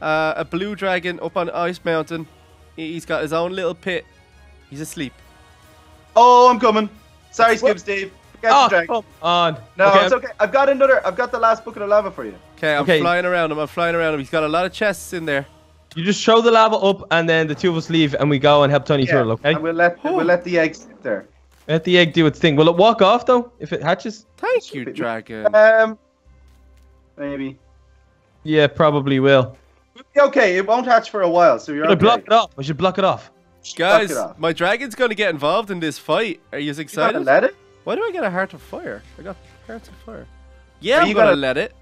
uh, a blue dragon up on Ice Mountain. He- He's got his own little pit. He's asleep. Oh, I'm coming. Sorry, What? Scuba Steve. Forget Oh, the dragon. come on. No, okay, it's okay. I've got another. I've got the last bucket of lava for you. Okay, I'm Okay. flying around him. I'm flying around him. He's got a lot of chests in there. You just throw the lava up, and then the two of us leave, and we go and help Tiny Turtle. Okay? And we'll let we'll let the egg sit there. Let the egg do its thing. Will it walk off though if it hatches? Thank you, Stupid. dragon. Um, maybe. Yeah, probably will. Okay, it won't hatch for a while, so you're Should okay. block it off? We should block it off. Guys, it off. my dragon's going to get involved in this fight. Are you You excited? let it. Why do I get a heart of fire? I got hearts of fire. Yeah, Are I'm you going to let it.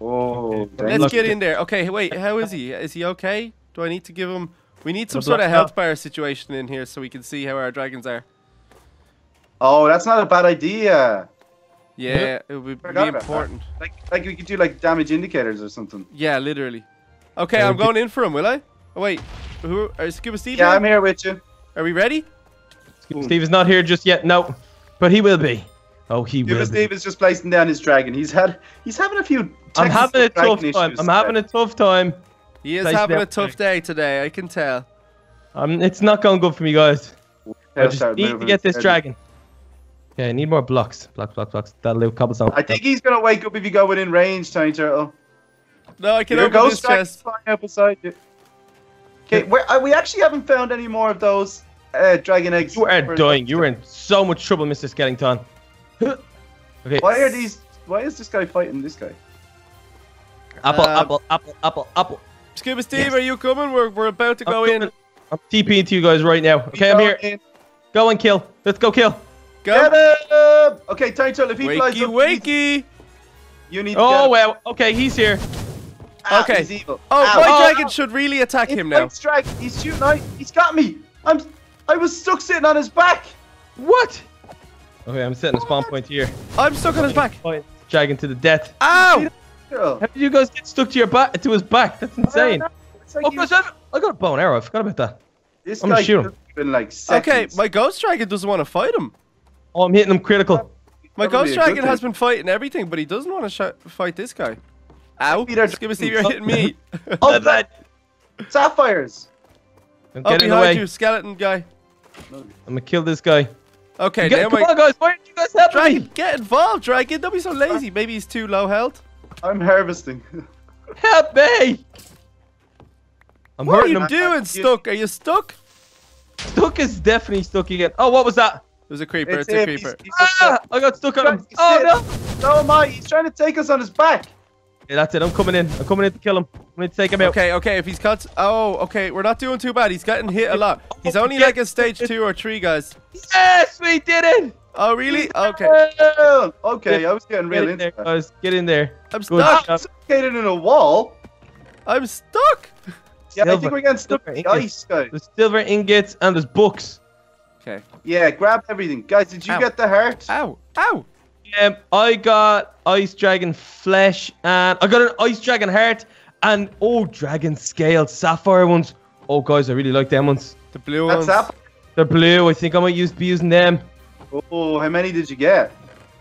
Oh, Okay, Let's get in there. Okay, wait. How is he? Is he okay? Do I need to give him? We need some sort of health out. bar situation in here so we can see how our dragons are. oh, that's not a bad idea. Yeah, it would be Forgot about that. important. Like, like we could do like damage indicators or something. Yeah, literally. Okay, I'm going in for him, will I? Oh, wait. Who? Are Scuba Steve? Yeah, here? I'm here with you. Are we ready? Steve is not here just yet. No, but he will be. Oh, he will. Cuba Be. Steve is just placing down his dragon. He's had he's having a few. I'm having a tough time. I'm having a tough time. He is Place having a tough day today. I can tell. Um, it's not going good for me, guys. I just need to get this instead. dragon. Okay, I need more blocks. Blocks, blocks, blocks. That'll do cobblestone. I think he's gonna wake up if you go within range, Tiny Turtle. No, I can Your open ghost this dragon's chest. flying out beside you. Okay, where uh, we actually haven't found any more of those uh, dragon eggs. You are for- dying. You are in so much trouble, Mr. Skellington. okay. Why are these? Why is this guy fighting this guy? Apple, Um, apple, apple, apple, apple. Scuba Steve, Yes. are you coming? We're, we're about to I'm go in. I'm TPing to you guys right now. Okay, I'm here. In. Go and kill. Let's go kill. Get Go. him! Okay, Tiny Turtle, if he flies Wakey, up, you wakey. you need to Oh well. Okay, he's here. Ah, Okay. He's evil. Oh, Ow. my Oh, dragon ow. should really attack It's him now. Mike's dragon. He's shooting out. He's got me. I'm. I was stuck sitting on his back. What? Okay, I'm setting a spawn point here. I'm stuck on his back. Point. Dragon to the death. Ow! How did you guys get stuck to your back to his back? That's insane. It's like Oh, you- guys, I I got a bow and arrow. I forgot about that. this I'm gonna guy shoot him. been like seconds. Okay, my ghost dragon doesn't want to fight him. Oh, I'm hitting him critical. My ghost dragon has been fighting everything, but he doesn't want to fight this guy. Ow! Peter Scuba Steve, Dragon. you're hitting me. Oh, that sapphires. I'm oh, getting in the behind way. you, skeleton guy. I'm gonna kill this guy. Okay, get- come my on, guys. Why aren't you guys helping dragon, me? get involved, dragon. Don't be so lazy. Maybe he's too low health. I'm harvesting. Help me! I'm What are you him. doing, stuck? Are you stuck? Stuck is definitely stuck again. Oh, what was that? There's a creeper. It's It's, a creeper. he's- he's Ah! I got stuck on him. Oh no! So am I. He's trying to take us on his back. Yeah, that's it. I'm coming in. I'm coming in to kill him. I'm going to take him out. Okay, okay. If he's cut, oh, okay. We're not doing too bad. He's getting hit a lot. He's only Yeah. like a stage two or three, guys. Yes, we did it! Oh, really? Okay. Okay, I was getting Get real in into there, that. guys. Get in there. I'm Good stuck. job. Suffocated in a wall. I'm stuck. Yeah, I think we're getting stuck Silver in the ice, guys. There's silver ingots and there's books. Okay. Yeah, grab everything. Guys, did you Ow. get the heart? Ow. Ow. Um, I got ice dragon flesh and I got an ice dragon heart and oh, dragon scale sapphire ones. Oh, guys, I really like them ones. The blue That's ones. that. They're blue. I think I might use be using them. Oh, how many did you get?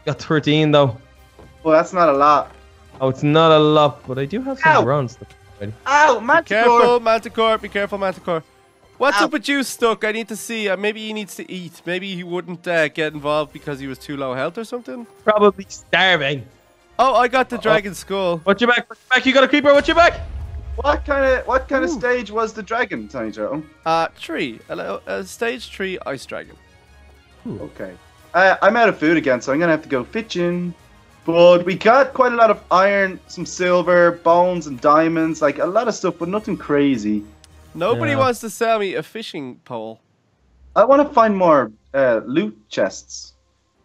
Got 13 though. Well, that's not a lot. Oh, it's not a lot, but I do have some Ow. bronze. Ow, Manticore! Careful, Manticore. Be careful, Manticore. What's Ow. up with you, Stuck? I need to see. Uh, maybe he needs to eat. Maybe he wouldn't uh, get involved because he was too low health or something. Probably starving. Oh, I got the dragon skull. Watch your back. Watch your back. You got a creeper. Watch your back. What kind of what kind of stage was the dragon, Tiny Turtle? Uh, tree. A, lo- a stage three ice dragon. Okay. Uh, I'm out of food again, so I'm gonna have to go fishing. But we got quite a lot of iron, some silver, bones, and diamonds. Like a lot of stuff, but nothing crazy. Nobody Yeah. wants to sell me a fishing pole. I want to find more uh, loot chests.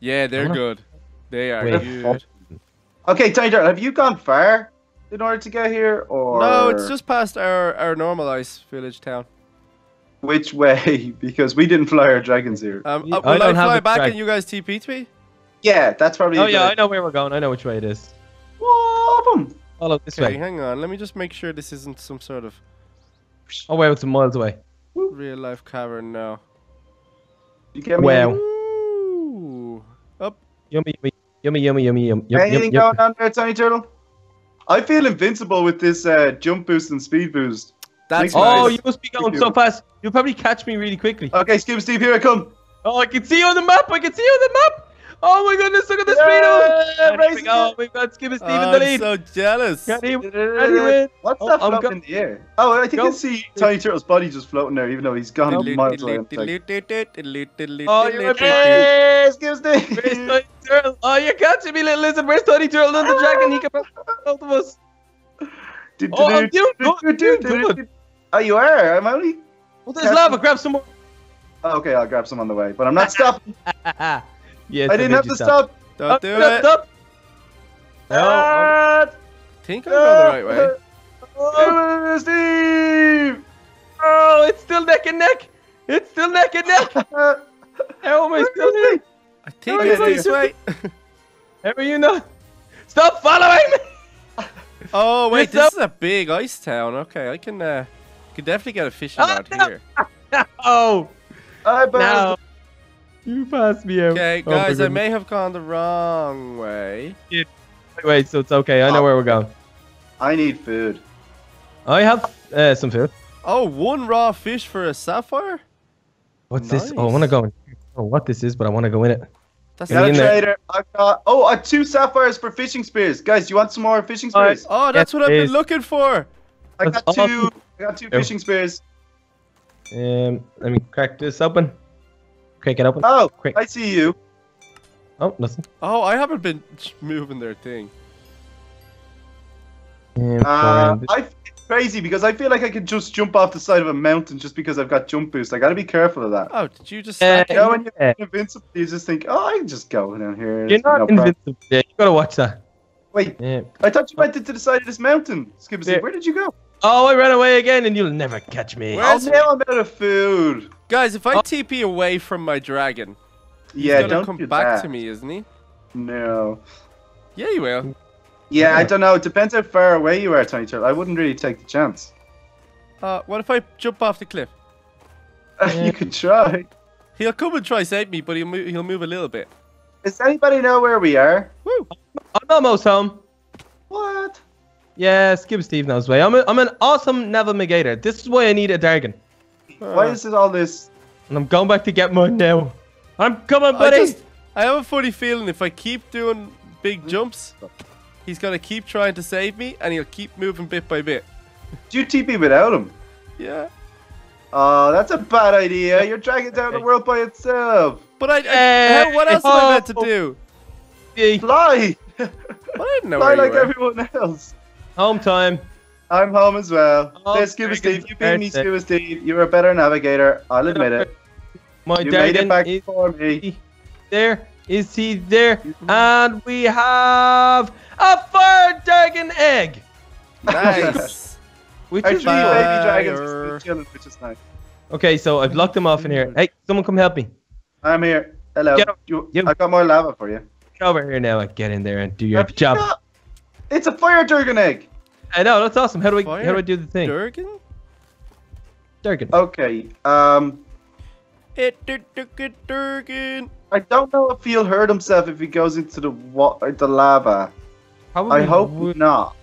Yeah, they're Huh? good. They are Wait. good. Okay, Tiny Turtle, have you gone far in order to get here, or No, it's just past our, our normal ice village town. which way? because we didn't fly our dragons here. Um, Yeah, uh, I will I, don't have fly back track. and you guys TP to me? Yeah, that's probably. Oh a good yeah, I know where we're going. I know which way it is. Whoop 'em. Follow this Okay, way. hang on. Let me just make sure this isn't some sort of Oh wait, it's a miles away. real life cavern now. You get me? Wow. Ooh. Up. Yummy, yummy, yummy, yummy, yummy, yum, Anything yum, yum. going on there, Tiny Turtle? I feel invincible with this uh, jump boost and speed boost. That's Makes Oh, you must be going so fast. You'll probably catch me really quickly. Okay, Scuba Steve, here I come. Oh, I can see you on the map. I can see you on the map. Oh my goodness, look at the speed Yeah, of it. racing Oh, we've got Scuba Steve in I'm so jealous. Can he, can he win? What's Oh, that I'm floating go- in the air? Oh, I think Go. I see Tiny Turtle's body just floating there, even though he's gone Nope. miles away. Oh, you're a Hey, Scuba Where's Steve! Tiny Turtle? Oh, you're catching me, little lizard. Where's Tiny Turtle and the dragon? He can both of us. Oh, I'm doing good, I'm doing good. Oh, you are? I'm only. Well, there's lava. Grab some more. Oh, okay, I'll grab some on the way, but I'm not stopping. yes, I didn't have to stop. Don't do it. Stop. No. Ah, think I'm going the right way. Oh, Steve! oh, it's still neck and neck. It's still neck and neck. How am I still here? I think Okay, it's there this you way. How are you not? Stop following me. oh wait, Yes, this is a big ice town. Okay, I can uh, can definitely get a fishing Oh, rod no. here. Oh, I no. Bounced. You passed me out. Okay, Oh, guys, I may have gone the wrong way. Wait, wait, so it's okay. I know where we're going. I need food. I have uh, some food. Oh, one raw fish for a sapphire? What's this? Oh, I want to go in. Oh, what this is, but I want to go in it. That's Get Got a in there. trader. I've got. Oh, I have two sapphires for fishing spears. Guys, you want some more fishing Alright. spears? Oh, that's Yes, what I've been looking for. I That's got two. awesome. I got two Oh. fishing spears. Um, let me crack this open. Crack it open. Oh, Quick. I see you. Oh, nothing. Oh, I haven't been moving their thing. Um, Uh, I it's crazy because I feel like I could just jump off the side of a mountain just because I've got jump boost. I got to be careful of that. Oh, did you just Uh, stack You it? know, when you're yeah. invincible, you just think, oh, I can just go down here. You're It's no not problem." invincible. Yeah, you gotta watch that. Wait, Yeah. I thought you went to the side of this mountain. Skip Yeah. Where did you go? Oh, I ran away again, and you'll never catch me. Where- Oh, Where's- now I'm out of food. Guys, if I Oh. TP away from my dragon, he's Yeah, gonna don't come do back that. to me, isn't he? No. Yeah, he will. Yeah, I don't know. It depends how far away you are, Tiny Turtle. I wouldn't really take the chance. Uh, what if I jump off the cliff? you could try. He'll come and try save me, but he'll move, he'll move a little bit. Does anybody know where we are? Woo! I'm almost home. What? Yeah, Scuba Steve knows way. I'm, a, I'm an awesome navigator. This is why I need a Dargan. Why uh. is it all this? And I'm going back to get mine now. I'm coming, I buddy. just, I have a funny feeling if I keep doing big hmm? jumps, he's gonna keep trying to save me, and he'll keep moving bit by bit. Do you TP without him? Yeah. Oh, that's a bad idea. You're dragging down the world by itself. But I, I Hey, how, what else am I meant to do? Yay. Fly! I didn't know Fly where you like were. everyone else. Home time. I'm home as well. Oh, There's Scuba Steve. You beat me. Scuba Steve. You're a better navigator. I'll admit it. My You made it back is for me. there. Is he there? And we have a fire dragon egg. Nice. Which Our is three baby dragons chilling, which is nice. Okay, so I've locked them off in here. Hey, someone come help me. I'm here. Hello. You, You- I got more lava for you. Get over here now and get in there and do your Have you job. It's a fire dragon egg. I know that's awesome. How do I Fire how do I do the thing? Durgan? Dargan. Okay. Um, It dur- dur- dur- Durgan. I don't know if he'll hurt himself if he goes into the wa- uh, the lava. Probably I hope would- not.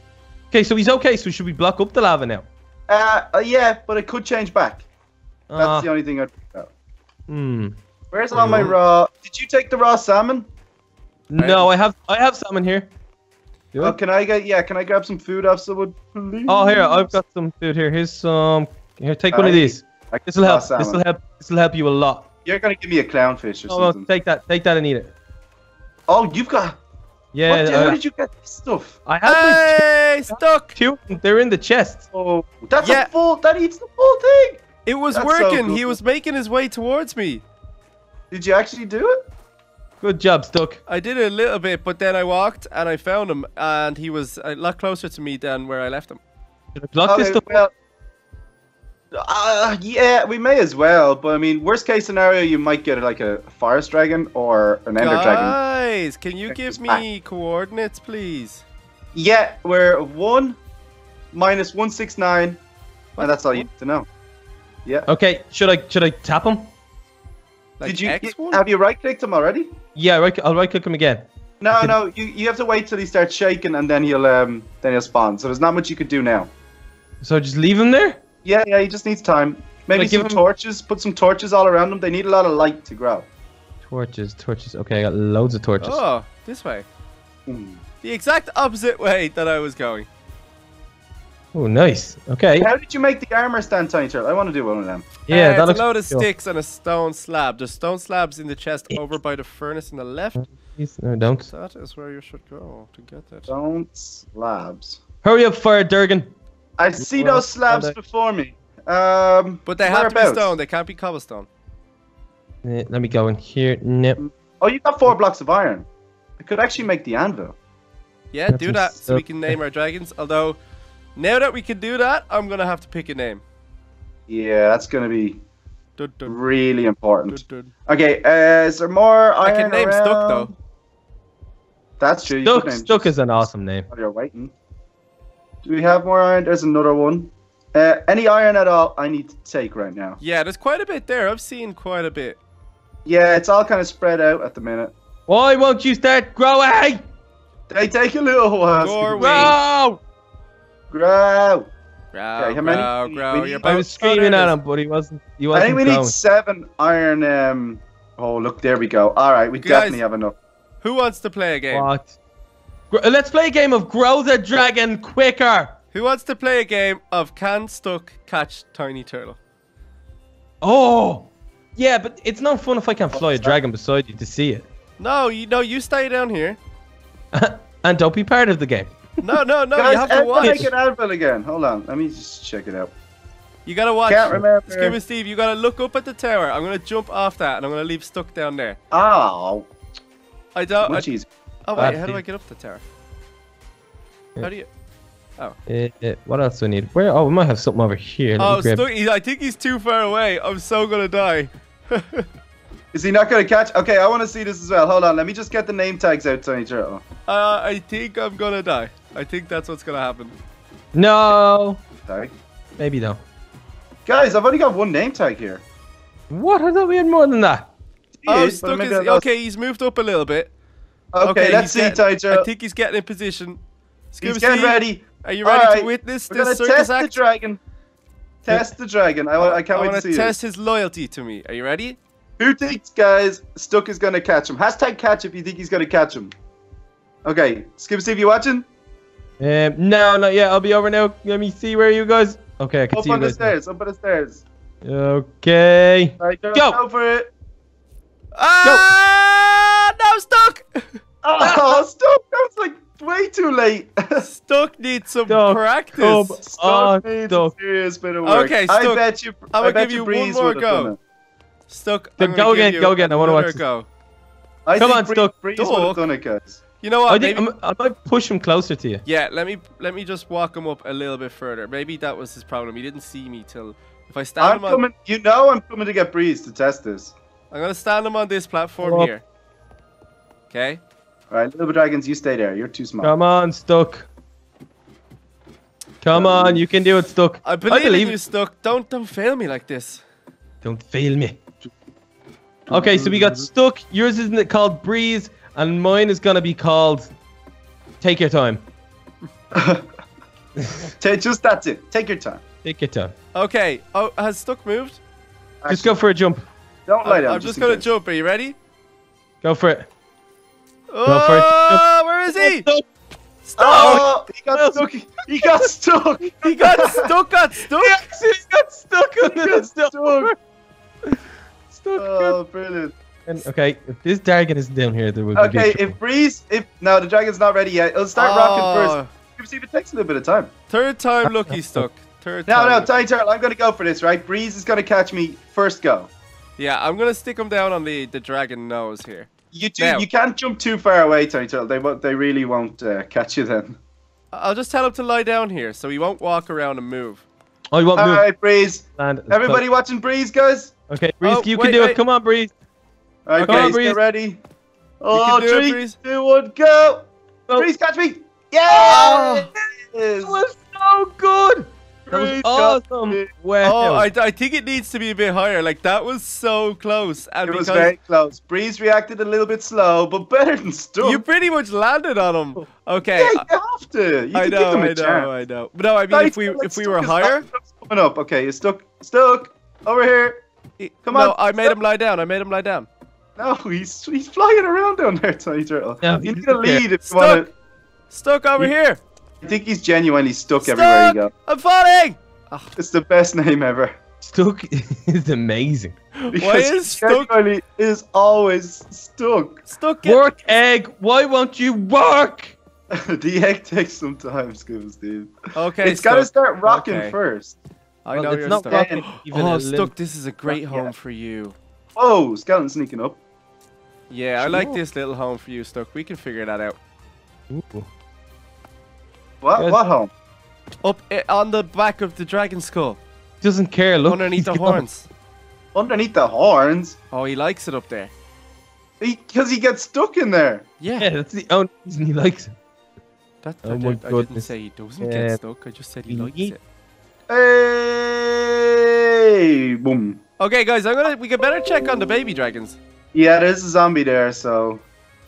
Okay, so he's okay. So should we block up the lava now? Uh, uh, yeah, but it could change back. That's Ah, the only thing I'd think hmm. Where's all my raw? Did you take the raw salmon? No, I have I have salmon here. Do I? Oh, can I get? Yeah, can I grab some food off someone, please? Oh, here I've got some food here. Here's some. Here, take one of these. This will help. This will help. This will help you a lot. You're gonna give me a clownfish or Oh, well, something. take that. Take that and eat it. Oh, you've got. Yeah, what the, uh, how I, did you get this stuff? I have like Hey, stuck. two. They're in the chest. Oh, that's Yeah. a full. That eats the full thing. It was That's so working. he was making his way towards me. Did you actually do it? Good job, Stuck. I did a little bit, but then I walked and I found him, and he was a lot closer to me than where I left him. Should I block this stuff? well, uh, yeah, we may as well. But I mean, worst case scenario, you might get like a forest dragon or an ender dragon. Guys, can you give me coordinates, please? Yeah, we're one minus one six nine, and that's all you need to know. Yeah. Okay, should I should I tap him? Like Did you X one? have you right clicked him already? Yeah, right. I'll right click him again. No, no. You, you have to wait till he starts shaking, and then he'll um then he'll spawn. So there's not much you could do now. So just leave him there. Yeah, yeah. He just needs time. Maybe Like, give some him- torches. Put some torches all around him. They need a lot of light to grow. Torches, torches. Okay, I got loads of torches. Oh, this way. Hmm. The exact opposite way that I was going. Oh, nice. Okay. How did you make the armor stand, Tiny Turtle? I want to do one of them. Yeah, Uh, that it's looks a load of cool. sticks and a stone slab. The stone slabs in the chest over by the furnace on the left. Please, No, don't. That is where you should go to get it. Don't slabs. Hurry up, Fire Durgan. I see Well, those slabs I- before me. Um, But they have to be stone. They can't be cobblestone. Eh, Let me go in here. No. Oh, you got four blocks of iron. I could actually make the anvil. Yeah, That's do that so we can name our dragons. Although, now that we can do that, I'm gonna have to pick a name. Yeah, that's gonna be Dun, dun, really important. dun. Okay, uh, is there more I iron can name Stuck though. That's true. You Stuck, name Stuck is an awesome name. while you're waiting. Do we have more iron? There's another one. Uh, any iron at all? I need to take right now. Yeah, there's quite a bit there. I've seen quite a bit. Yeah, it's all kind of spread out at the minute. Why won't you start growing? They take a little while. Gore to Wait. Grow! Grow. Grow, Okay, how many- grow, grow. need- I was screaming at him, but he wasn't. He I wasn't think we growing. need seven iron. Um. Oh, look, there we go. All right, we Guys- definitely have enough. Who wants to play a game? What? Let's play a game of Grow the Dragon quicker. Who wants to play a game of Can Stuck Catch Tiny Turtle? Oh, yeah, but it's not fun if I can't fly a dragon beside you to see it. No, you no, you stay down here. and don't be part of the game. No, no, no. Guys, you have to everyone watch. make an anvil again. Hold on, let me just check it out. You gotta watch. Can't remember. Scuba Steve, you gotta look up at the tower. I'm gonna jump off that, and I'm gonna leave Stuck down there. Oh, I don't. much I, easier. oh wait, how do. I get up the tower? Yeah. How do you? Uh, uh, what else do we need? Where? Oh, we might have something over here. Let Oh, grab- Stuck. he- I think he's too far away. I'm so gonna die. Is he not going to catch? Okay, I want to see this as well. Hold on, let me just get the name tags out, Tiny Turtle. Uh, I think I'm gonna die. I think that's what's gonna happen. No. Tag. Maybe though. Guys, I've only got one name tag here. What? I thought we had more than that. Oh, Yes, Stuck maybe is okay. He's moved up a little bit. Okay, let's see, Tiger. I think he's getting in position. He's getting Steve, ready. Are you ready to Alright, witness We're this circus test the dragon. Test the dragon. I, wa- I can't I wait want to to see test it. his loyalty to me. Are you ready? Who thinks, guys, Stuck is gonna catch him? Hashtag catch if you think he's gonna catch him. Okay, Scuba Steve, you watching? Um, no, not yet. I'll be over now. Let me see where you guys. Okay, I can Up see on you the guys. now. stairs. Up on the stairs. Okay. Alright, go. Go. Go for it. Ah, no, Stuck. Oh, Stuck! That was like way too late. Stuck needs some Stuck, practice. come Stuck on, needs Stuck. a serious bit of work. Okay, stuck. I bet you. I'm gonna give you one Breeze more would have done go. it. Stuck. Then I'm go gonna give again, you go again, I wanna watch this. go. I Come on, Bree- Stuck. Breeze would have done it, guys. You know what? I think maybe- I'm, I might push him closer to you. Yeah, let me let me just walk him up a little bit further. Maybe that was his problem. He didn't see me till if I stand I'm him on. coming. You know, I'm coming to get Breeze to test this. I'm gonna stand him on this platform Come up. here. Okay. All right, little dragons, you stay there. You're too small. Come on, Stuck. Come um, on, you can do it, Stuck. I believe, believe you, Stuck. Don't don't fail me like this. Don't fail me. Okay, so we got Stuck. Yours isn't it called Breeze, and mine is gonna be called Take Your Time. Just that's it. Take your time. Take your time. Okay. Oh, has Stuck moved? Just go for a jump. Don't lie I'm, down. I'm just in gonna case. jump. Are you ready? Go for it. Oh, for it. Oh, where is he? Stuck. Stuck. Oh, he got stuck. He got stuck. He got stuck. Got stuck. He got stuck on He got the stuck. stuck. Stuck. Oh, brilliant. And- Okay, if this dragon is down here, there will be Okay, if Breeze, if no, the dragon's not ready yet. It'll start Oh. rocking first. See if it takes a little bit of time. Third time lucky Stuck. Third No, time. no, lucky. Tiny Turtle, I'm gonna go for this, right? Breeze is gonna catch me first go. Yeah, I'm gonna stick him down on the the dragon nose here. You do, Now. you can't jump too far away, Tiny Turtle. They won't, they really won't uh, catch you then. I'll just tell him to lie down here, so he won't walk around and move. Oh, you won't All move. right, Breeze. Land. Everybody watching Breeze, guys? Okay, Breeze, Oh, you wait, can do wait. it. Come on, Breeze. Okay. Breeze. get ready. Oh, do it, three, Breeze. two, one, go! Oh. Breeze, catch me! Oh. Yes! That was so good. That was awesome. Wow. Oh, I, I think it needs to be a bit higher. Like that was so close, and It was very close. Breeze reacted a little bit slow, but better than Stuck. you pretty much landed on him. Okay, yeah, you have to. You I know, I know, chance. I know. But no, I mean, if we like, if we were higher, coming up. Okay, you're stuck. Stuck over here. Come no, on, I made stop. him lie down. I made him lie down. No, he's he's flying around down there, Tiny Turtle. No, you need a lead if you Stuck. want to. Stuck over here. I think he's genuinely stuck, everywhere you Stuck. go. I'm falling. Ah, It's the best name ever. Stuck is amazing. Because is he Stuck- is always stuck. Stuck. Get, Work, egg. Why won't you work? the egg takes some time, Scuba Steve. Okay, it's got to start rocking Okay. first. I Well, know it's you're not stuck. rocking oh. Stuck, this is a great Yeah. home for you. Whoa, skeleton sneaking up. Yeah, I like this little home for you, Stuck. We can figure that out. Ooh. What? Yes. What home? Up eh, on the back of the dragon skull, Doesn't care. Look, underneath he's the gone. horns. Underneath the horns. Oh, he likes it up there. Because he, gets stuck in there. Yeah, Yeah, that's the only reason he likes it. that, Oh I, my did, I didn't goodness. say he doesn't Yeah. get stuck. I just said he likes it. Hey, boom. Okay, guys, I'm gonna. We can better check on the baby dragons. Yeah, there's a zombie there, so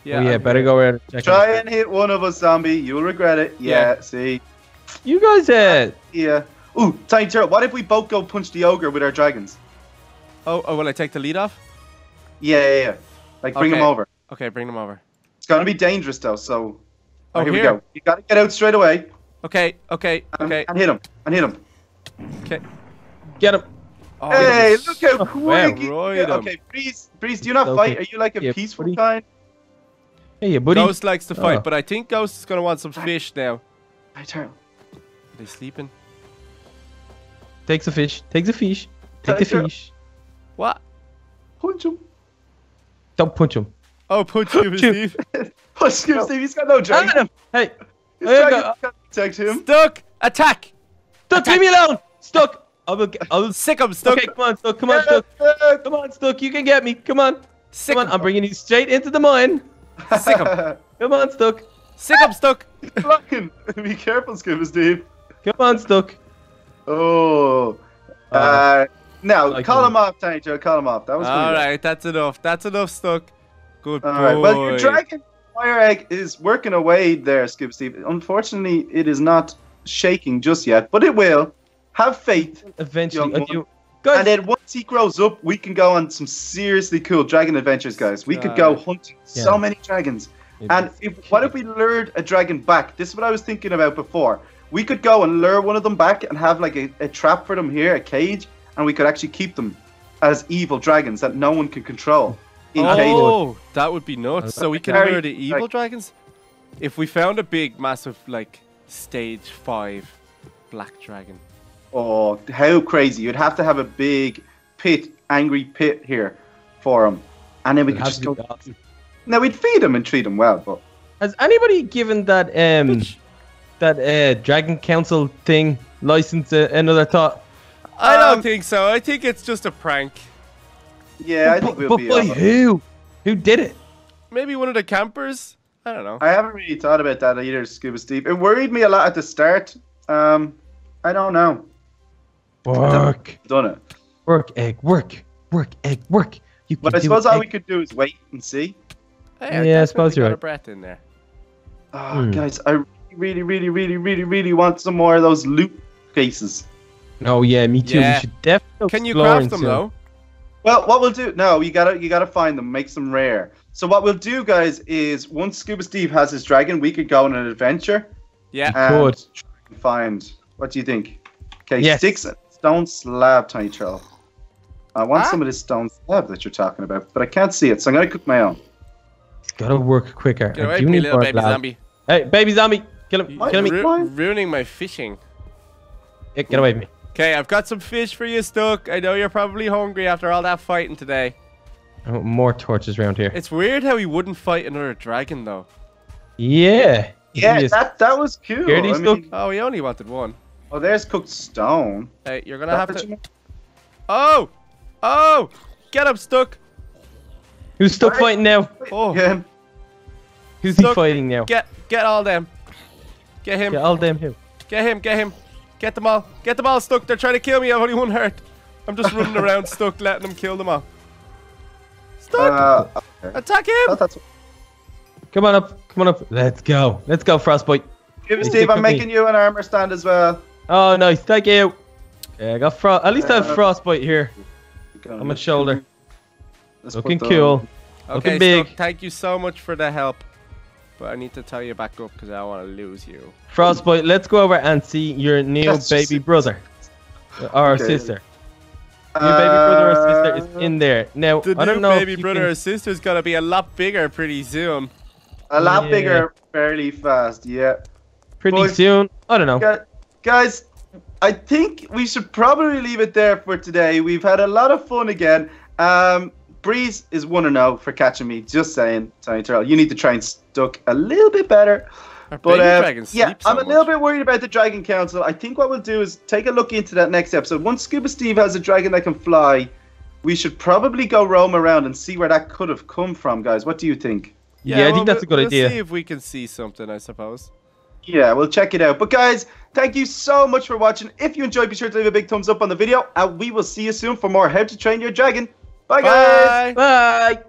Yeah, oh, yeah, I'm better here. go around and check. try it. and hit one of us, zombie. You'll regret it. Yeah, see. You guys, uh, Yeah. Ooh, Tiny Turtle, what if we both go punch the ogre with our dragons? Oh, oh, will I take the lead off? Yeah, yeah, yeah. Like, bring Okay. them over. Okay, bring them over. It's gonna be dangerous, though, so. Oh, here, we go. You gotta get out straight away Okay, okay, and, okay, and hit him. And hit him. okay. get him. Oh, hey, look how quick he- Right. Okay, Breeze, Breeze, do you not Okay. fight? Are you like a Yeah, peaceful buddy. kind? Hey, yeah, buddy. Ghost likes to fight, Oh. but I think Ghost is gonna want some fish now. Tiny turn. Are they sleeping? Takes a fish. Takes a fish. Take the Take fish. What? Punch him. Don't punch him. Oh, punch you, Punch you. Steve. Punch him, Steve. He's got no Hang dragon. him. Hey, His There you dragon go. can't protect him. Stuck. Attack. Stuck, leave me alone. Stuck. I will. I will. Sick him, Stuck. Okay, come on, Stuck. Come on, Yeah, Stuck. Come on, Stuck. You can get me. Come on. Sick Come on. him. I'm bringing you straight into the mine. Sick him. Come on, Stuck. Sick up, Stuck. Blocking. Be careful, Scuba Steve. Come on, Stuck. Oh. Uh, now, like call him. him off, Tiny Joe. Call him off. That was All good. right, that's enough. That's enough, Stuck. Good All boy. right. Well, your dragon fire egg is working away there, Scuba Steve. Unfortunately, it is not shaking just yet, but it will. Have faith. Eventually, Young I do. Guys, And then once he grows up, we can go on some seriously cool dragon adventures, guys. We could go Right. hunting so many dragons. And if, what if we lured a dragon back? This is what I was thinking about before. We could go and lure one of them back and have like a, a trap for them here, a cage, and we could actually keep them as evil dragons that no one can control in cages. Oh, that would be nuts. So we can Very, lure the evil like- dragons? If we found a big, massive, like, stage 5 black dragon. Oh, how crazy! You'd have to have a big pit, angry pit here for them, and then we It could just go. be awesome. Now we'd feed them and treat them well, but Has anybody given that um that uh Dragon Council thing license uh, another thought? I don't Um, think so. I think it's just a prank. yeah, I but, think we'll but be. by who? Who did it? Maybe one of the campers? I don't know. I haven't really thought about that either, Scuba Steve. It worried me a lot at the start. Um, I don't know. Work, Done it. work, egg, work, work, egg, work. You can But I do suppose it, all egg. we could do is wait and see. Hey, Yeah, I suppose you're got a breath in there. Oh, Hmm. guys, I really, really, really, really, really want some more of those loot cases. Oh yeah, me too. Yeah. We should definitely. Can you craft them soon. though? Well, what we'll do? No, you gotta, you gotta find them, make them rare. So what we'll do, guys, is once Scuba Steve has his dragon, we could go on an adventure Yeah. and Good. try and find. What do you think? Okay, Yes. sticks, stone slab, tiny troll. I want Ah. some of this stone slab that you're talking about, but I can't see it, so I'm gonna cook my own. It's gotta work quicker. Get away do from me, need little baby blood. zombie. Hey, baby zombie, kill him, You're kill me. Ru- ru- ruining my fishing. Hey, get away from me. Okay, I've got some fish for you, Stuck. I know you're probably hungry after all that fighting today. I want more torches around here. It's weird how he wouldn't fight another dragon, though. Yeah. Yeah, that that was cool. I mean, Oh, he only wanted one. Oh, there's cooked stone. Hey, you're gonna have to. you? Oh! Oh! Get him, Stuck! Who's stuck What? fighting now? Oh! Yeah. Who's he fighting now? Get get all them. Get him. Get all them who? Get him. Get him. Get them all. Get them all, Stuck. They're trying to kill me. I've only one hurt. I'm just running around, Stuck, letting them kill them all. Stuck! Uh, okay. Attack him! thought Come on up. Come on up. Let's go. Let's go, Frostbite. Give Hey, Steve, I'm with me. making you an armor stand as well. Oh, nice. Thank you. Okay, I got frost. At least I have Uh, Frostbite here on my shoulder. Let's Looking the- cool. Okay, Looking big. Stuck, thank you so much for the help. But I need to tie you back up because I don't want to lose you. Frostbite, let's go over and see your new Yes, just- baby brother. Or Okay. sister. Your baby brother or sister Uh, is in there. Now, The I don't new know baby if brother can- or sister's gonna be a lot bigger pretty soon. A lot Yeah. bigger, fairly fast. Yeah. pretty Boys. soon. I don't know. Gu- Guys, I think we should probably leave it there for today. We've had a lot of fun again. Um, Breeze is 1 0 for catching me. Just saying, Tiny Turtle. You need to try and stuck a little bit better. Our But baby uh, dragon yeah, sleeps so I'm a little much. bit worried about the Dragon Council. I think what we'll do is take a look into that next episode. Once Scuba Steve has a dragon that can fly, we should probably go roam around and see where that could have come from, guys. What do you think? Yeah, I well, think that's a good we'll idea. see if we can see something, I suppose. Yeah, we'll check it out. But guys, thank you so much for watching. If you enjoyed, be sure to leave a big thumbs up on the video, and we will see you soon for more How to Train Your Dragon. Bye, guys. Bye. Bye.